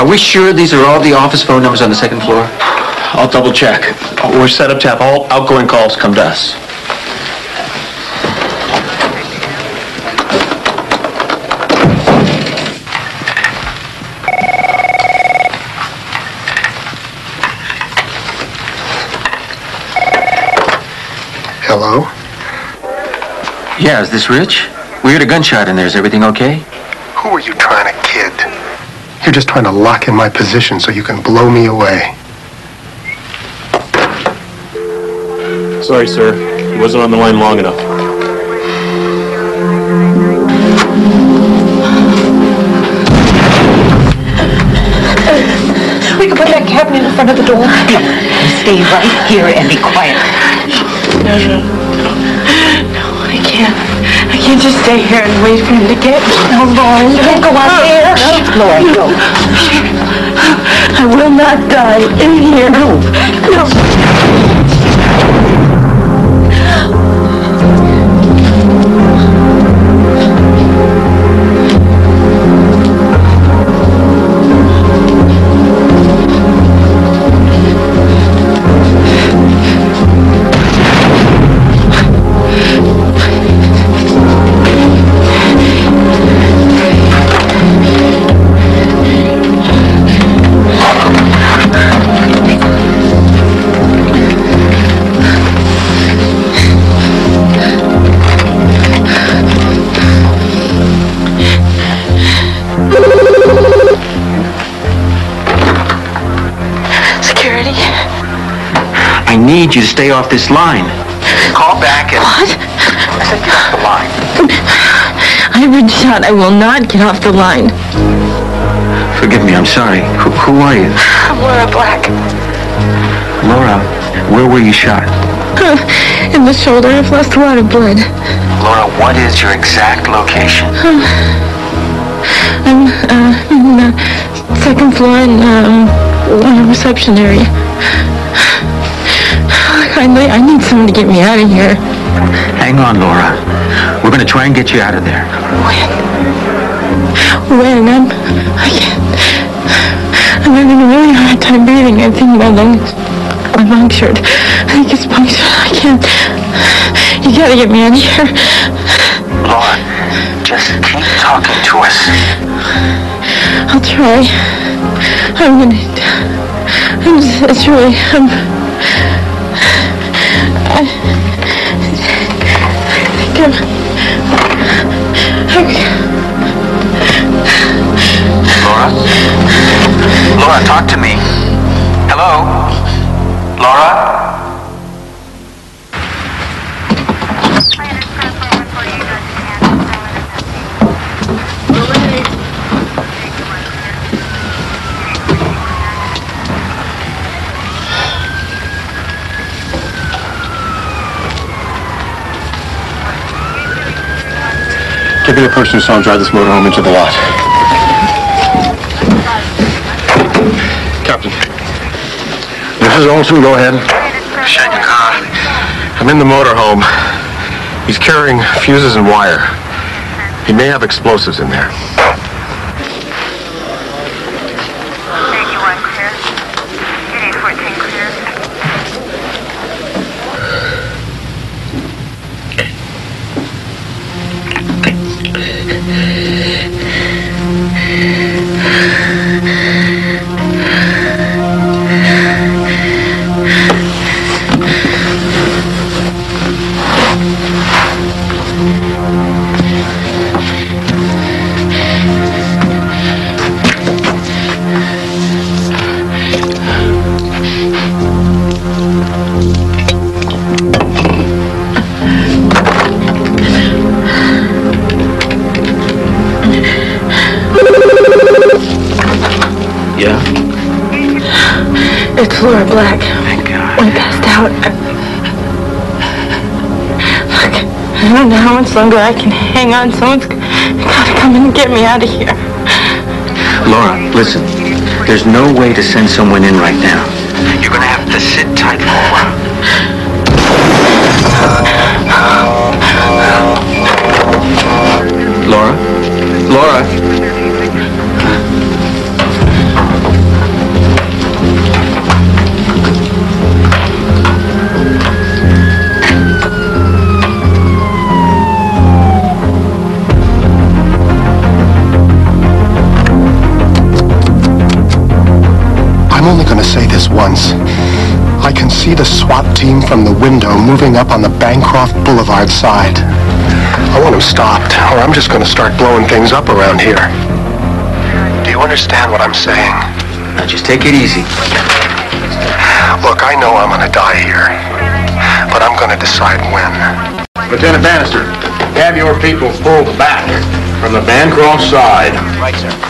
Are we sure these are all the office phone numbers on the second floor? I'll double check. We're set up to have all outgoing calls come to us. Hello? Yeah, is this Rich? We heard a gunshot in there. Is everything okay? Who are you trying to kid? You're just trying to lock in my position so you can blow me away. Sorry, sir. He wasn't on the line long enough. We can put that cabinet in front of the door. Stay right here and be quiet. No, no, no. No, I can't. I can't just stay here and wait for him to get me. No, Lauren, don't go out there. No, Lauren, no. I will not die in here. No. No. Need you to stay off this line. Call back and... What? I said get off the line. I've been shot. I will not get off the line. Forgive me, I'm sorry. Who, who are you? I'm Laura Black. Laura, where were you shot? In the shoulder, I've lost a lot of blood. Laura, what is your exact location? I'm uh, in the second floor in um, the reception area. Kindly, I need someone to get me out of here. Hang on, Laura. We're going to try and get you out of there. When When? I'm, I can't. I'm having a really hard time breathing. I think my lungs are punctured. I think it's punctured. I can't. You gotta get me out of here. Laura, just keep talking to us. I'll try. I'm gonna. I'm. just- It's really. I'm. Person who drive this motorhome into the lot. Captain. Mrs. Olson, go ahead. Shake the car. I'm in the motorhome. He's carrying fuses and wire. He may have explosives in there. Longer I can hang on. Someone's gotta come and get me out of here. Laura, listen. There's no way to send someone in right now. You're gonna have to sit tight for a while. Laura? Laura? This once. I can see the SWAT team from the window moving up on the Bancroft Boulevard side. I want them stopped, or I'm just going to start blowing things up around here. Do you understand what I'm saying? Now just take it easy. Look, I know I'm going to die here, but I'm going to decide when. Lieutenant Bannister, have your people pulled back from the Bancroft side. Right, sir.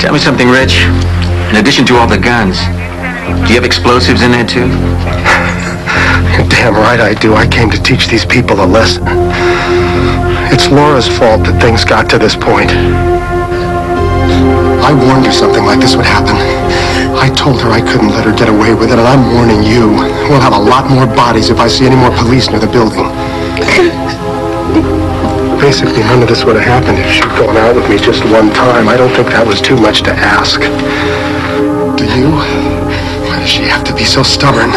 Tell me something, Rich. In addition to all the guns, Do you have explosives in there too? Damn right I do. I came to teach these people a lesson. It's Laura's fault that things got to this point. I warned her something like this would happen. I told her I couldn't let her get away with it, and I'm warning you. We'll have a lot more bodies if I see any more police near the building. Basically, none of this would have happened if she'd gone out with me just one time. I don't think that was too much to ask. Do you? Why does she have to be so stubborn?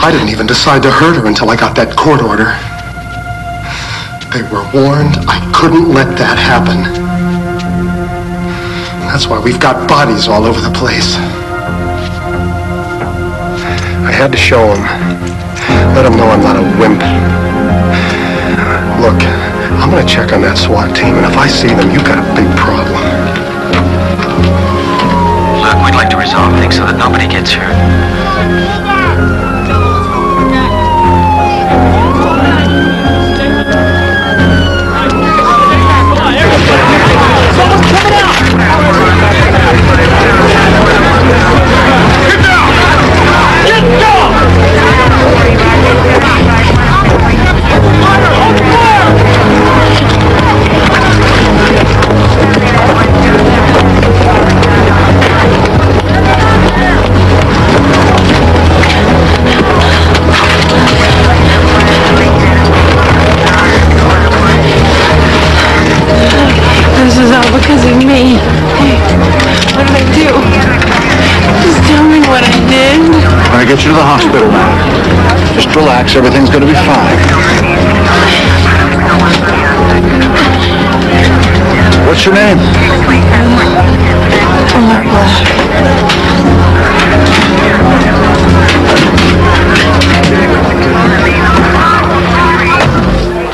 I didn't even decide to hurt her until I got that court order. They were warned I couldn't let that happen. That's why we've got bodies all over the place. I had to show them. Let them know I'm not a wimp. Look, I'm gonna check on that SWAT team, and if I see them, you've got a big problem. Look, we'd like to resolve things so that nobody gets hurt. To the hospital now. Just relax, everything's gonna be fine. What's your name? Laura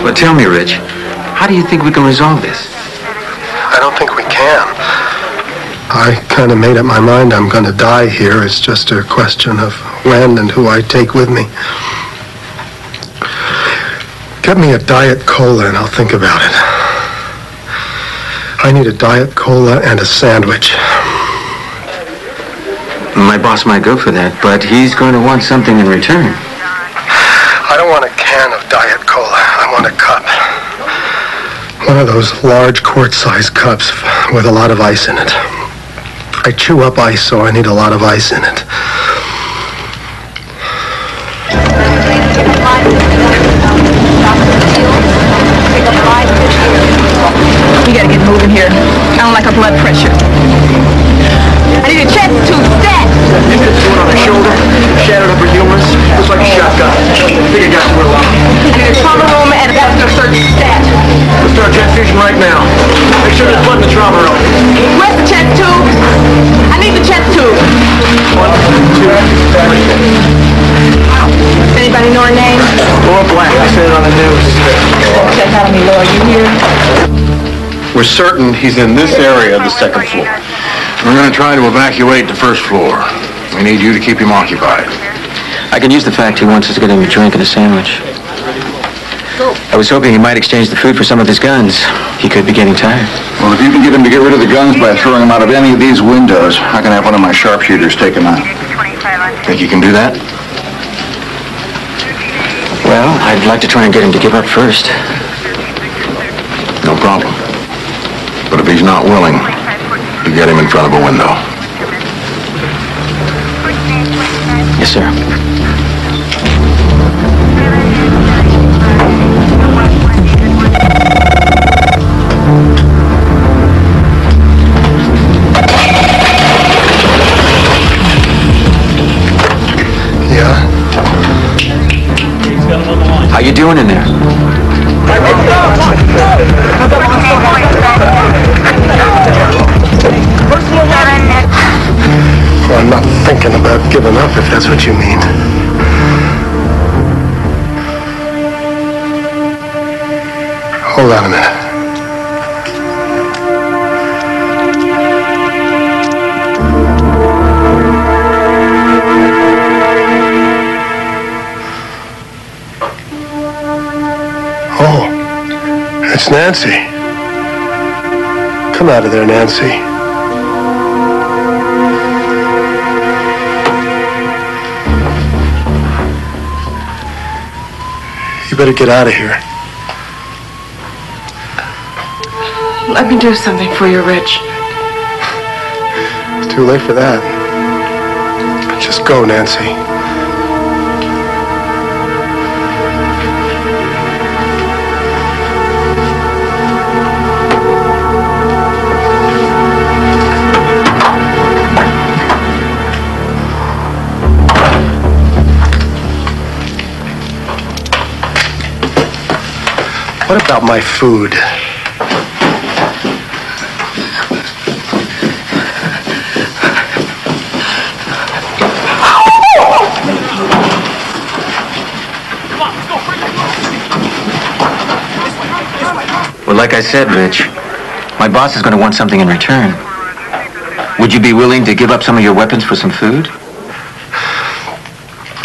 But tell me, Rich, how do you think we can resolve this? I don't think we can. I kind of made up my mind I'm going to die here. It's just a question of when and who I take with me. Get me a Diet Cola and I'll think about it. I need a Diet Cola and a sandwich. My boss might go for that, but he's going to want something in return. I don't want a can of Diet Cola. I want a cup. One of those large quart-sized cups with a lot of ice in it. I chew up ice, so I need a lot of ice in it. Her blood pressure. I need a chest tube stat. You could do it on the shoulder, shattered upper humerus. Looks like a shotgun. I think it got you along. I need a trauma room and a vascular surgery stat. Let's start transfusion right now. Make sure there's blood in the trauma room. Where's the chest tube? I need the chest tube. One, two, three. Anybody know her name? Laura Black, I said it on the news. Check out on me, Laura. You here? We're certain he's in this area of the second floor. We're gonna try to evacuate the first floor. We need you to keep him occupied. I can use the fact he wants us to get him a drink and a sandwich. I was hoping he might exchange the food for some of his guns. He could be getting tired. Well, if you can get him to get rid of the guns by throwing them out of any of these windows, I can have one of my sharpshooters take him out. Think you can do that? Well, I'd like to try and get him to give up first. No problem. But if he's not willing, to get him in front of a window. Yes, sir. Yeah? How you doing in there? I'm not thinking about giving up, if that's what you mean. Hold on a minute. Oh, it's Nancy. Come out of there, Nancy. Better get out of here. Let me do something for you, Rich. It's too late for that. Just go, Nancy. What about my food? Well, like I said, Rich, my boss is going to want something in return. Would you be willing to give up some of your weapons for some food?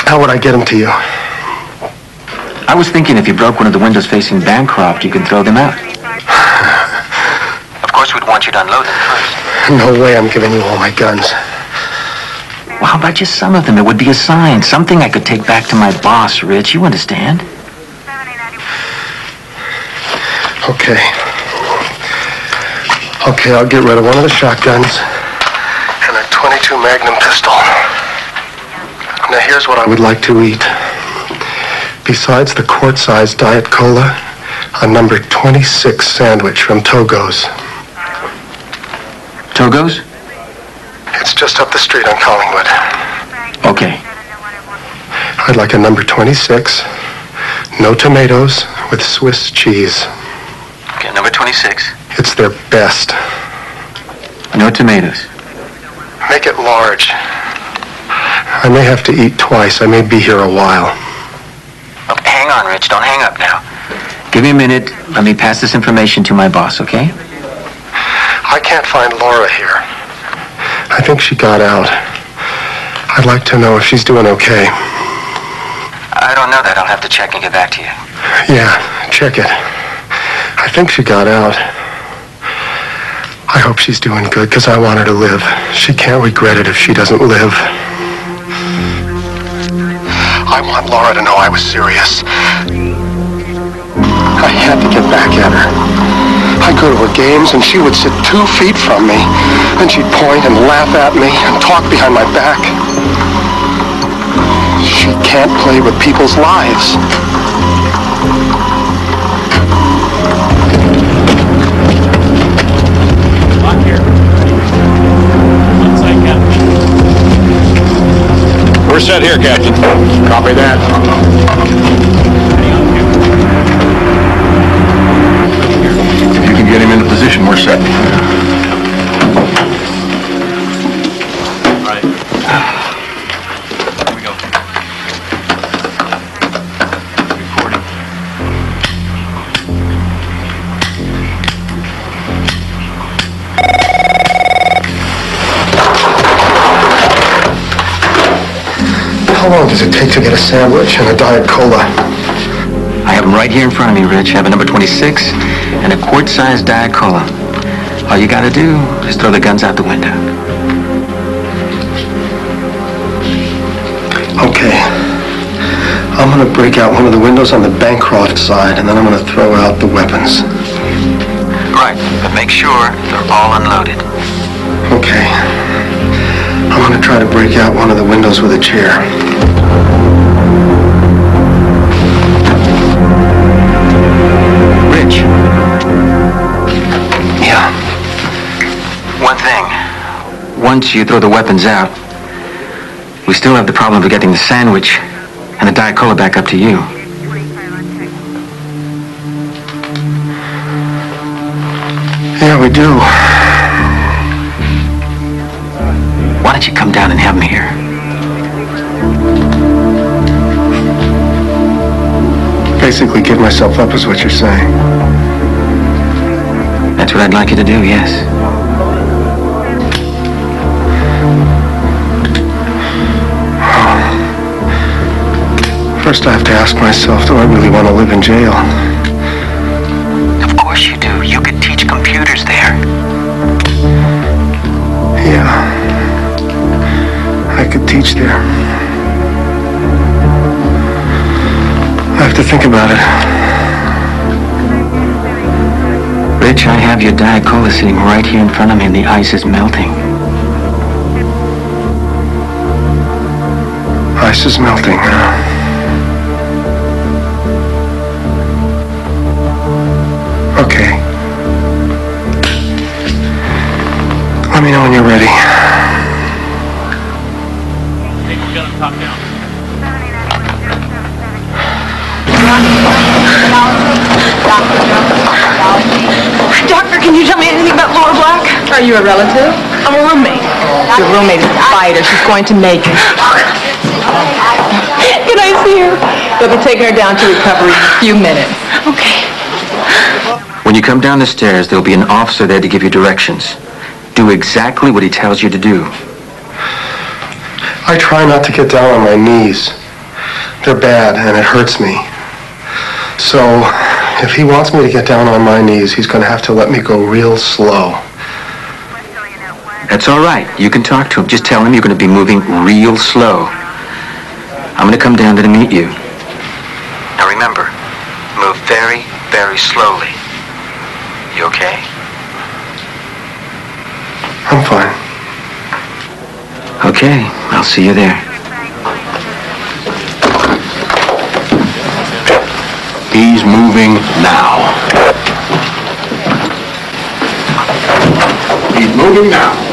How would I get them to you? I was thinking if you broke one of the windows facing Bancroft, you could throw them out. Of course, we'd want you to unload them first. No way I'm giving you all my guns. Well, how about just some of them? It would be a sign, something I could take back to my boss, Rich. You understand? Okay. Okay, I'll get rid of one of the shotguns and a 22 Magnum pistol. Now here's what I would like to eat. Besides the quart-sized Diet Cola, a number 26 sandwich from Togo's. Togo's? It's just up the street on Collingwood. Okay. I'd like a number 26, no tomatoes, with Swiss cheese. Okay, number 26. It's their best. No tomatoes. Make it large. I may have to eat twice. I may be here a while. Rich. Don't hang up now. Give me a minute. Let me pass this information to my boss, okay? I can't find Laura here. I think she got out. I'd like to know if she's doing okay. I don't know that. I'll have to check and get back to you. Yeah, check it. I think she got out. I hope she's doing good, because I want her to live. She can't regret it if she doesn't live. I want Laura to know I was serious. I had to get back at her. I'd go to her games, and she would sit two feet from me. Then she'd point and laugh at me and talk behind my back. She can't play with people's lives. We're set here, Captain. Copy that. If you can get him into position, we're set. Take to get a sandwich and a Diet Cola? I have them right here in front of me, Rich. I have a number 26 and a quart-sized Diet Cola. All you gotta do is throw the guns out the window. Okay. I'm gonna break out one of the windows on the Bancroft side, and then I'm gonna throw out the weapons. Right, but make sure they're all unloaded. Okay. I'm gonna try to break out one of the windows with a chair. Once you throw the weapons out, we still have the problem of getting the sandwich and the Diet Cola back up to you. Yeah, we do. Why don't you come down and have me here? Basically, give myself up is what you're saying. That's what I'd like you to do, yes. First, I have to ask myself, do I really want to live in jail? Of course you do. You could teach computers there. Yeah. I could teach there. I have to think about it. Rich, I have your Diet Cola sitting right here in front of me and the ice is melting. Ice is melting, huh? Okay. Let me know when you're ready. Doctor, can you tell me anything about Laura Black? Are you a relative? I'm a roommate. Your roommate is a fighter. She's going to make it. Can I see her? They'll be taking her down to recovery in a few minutes. Okay. When you come down the stairs, there'll be an officer there to give you directions. Do exactly what he tells you to do. I try not to get down on my knees. They're bad and it hurts me. So, if he wants me to get down on my knees, he's going to have to let me go real slow. That's all right. You can talk to him. Just tell him you're going to be moving real slow. I'm going to come down there to meet you. Now remember, move very, very slowly. You okay? I'm fine. Okay, I'll see you there. He's moving now. He's moving now.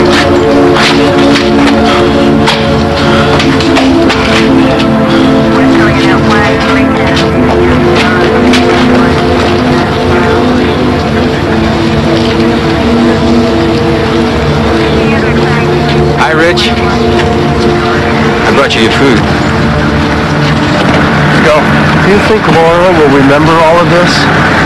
Rich. I brought you your food. Go. Do you think Laura will remember all of this?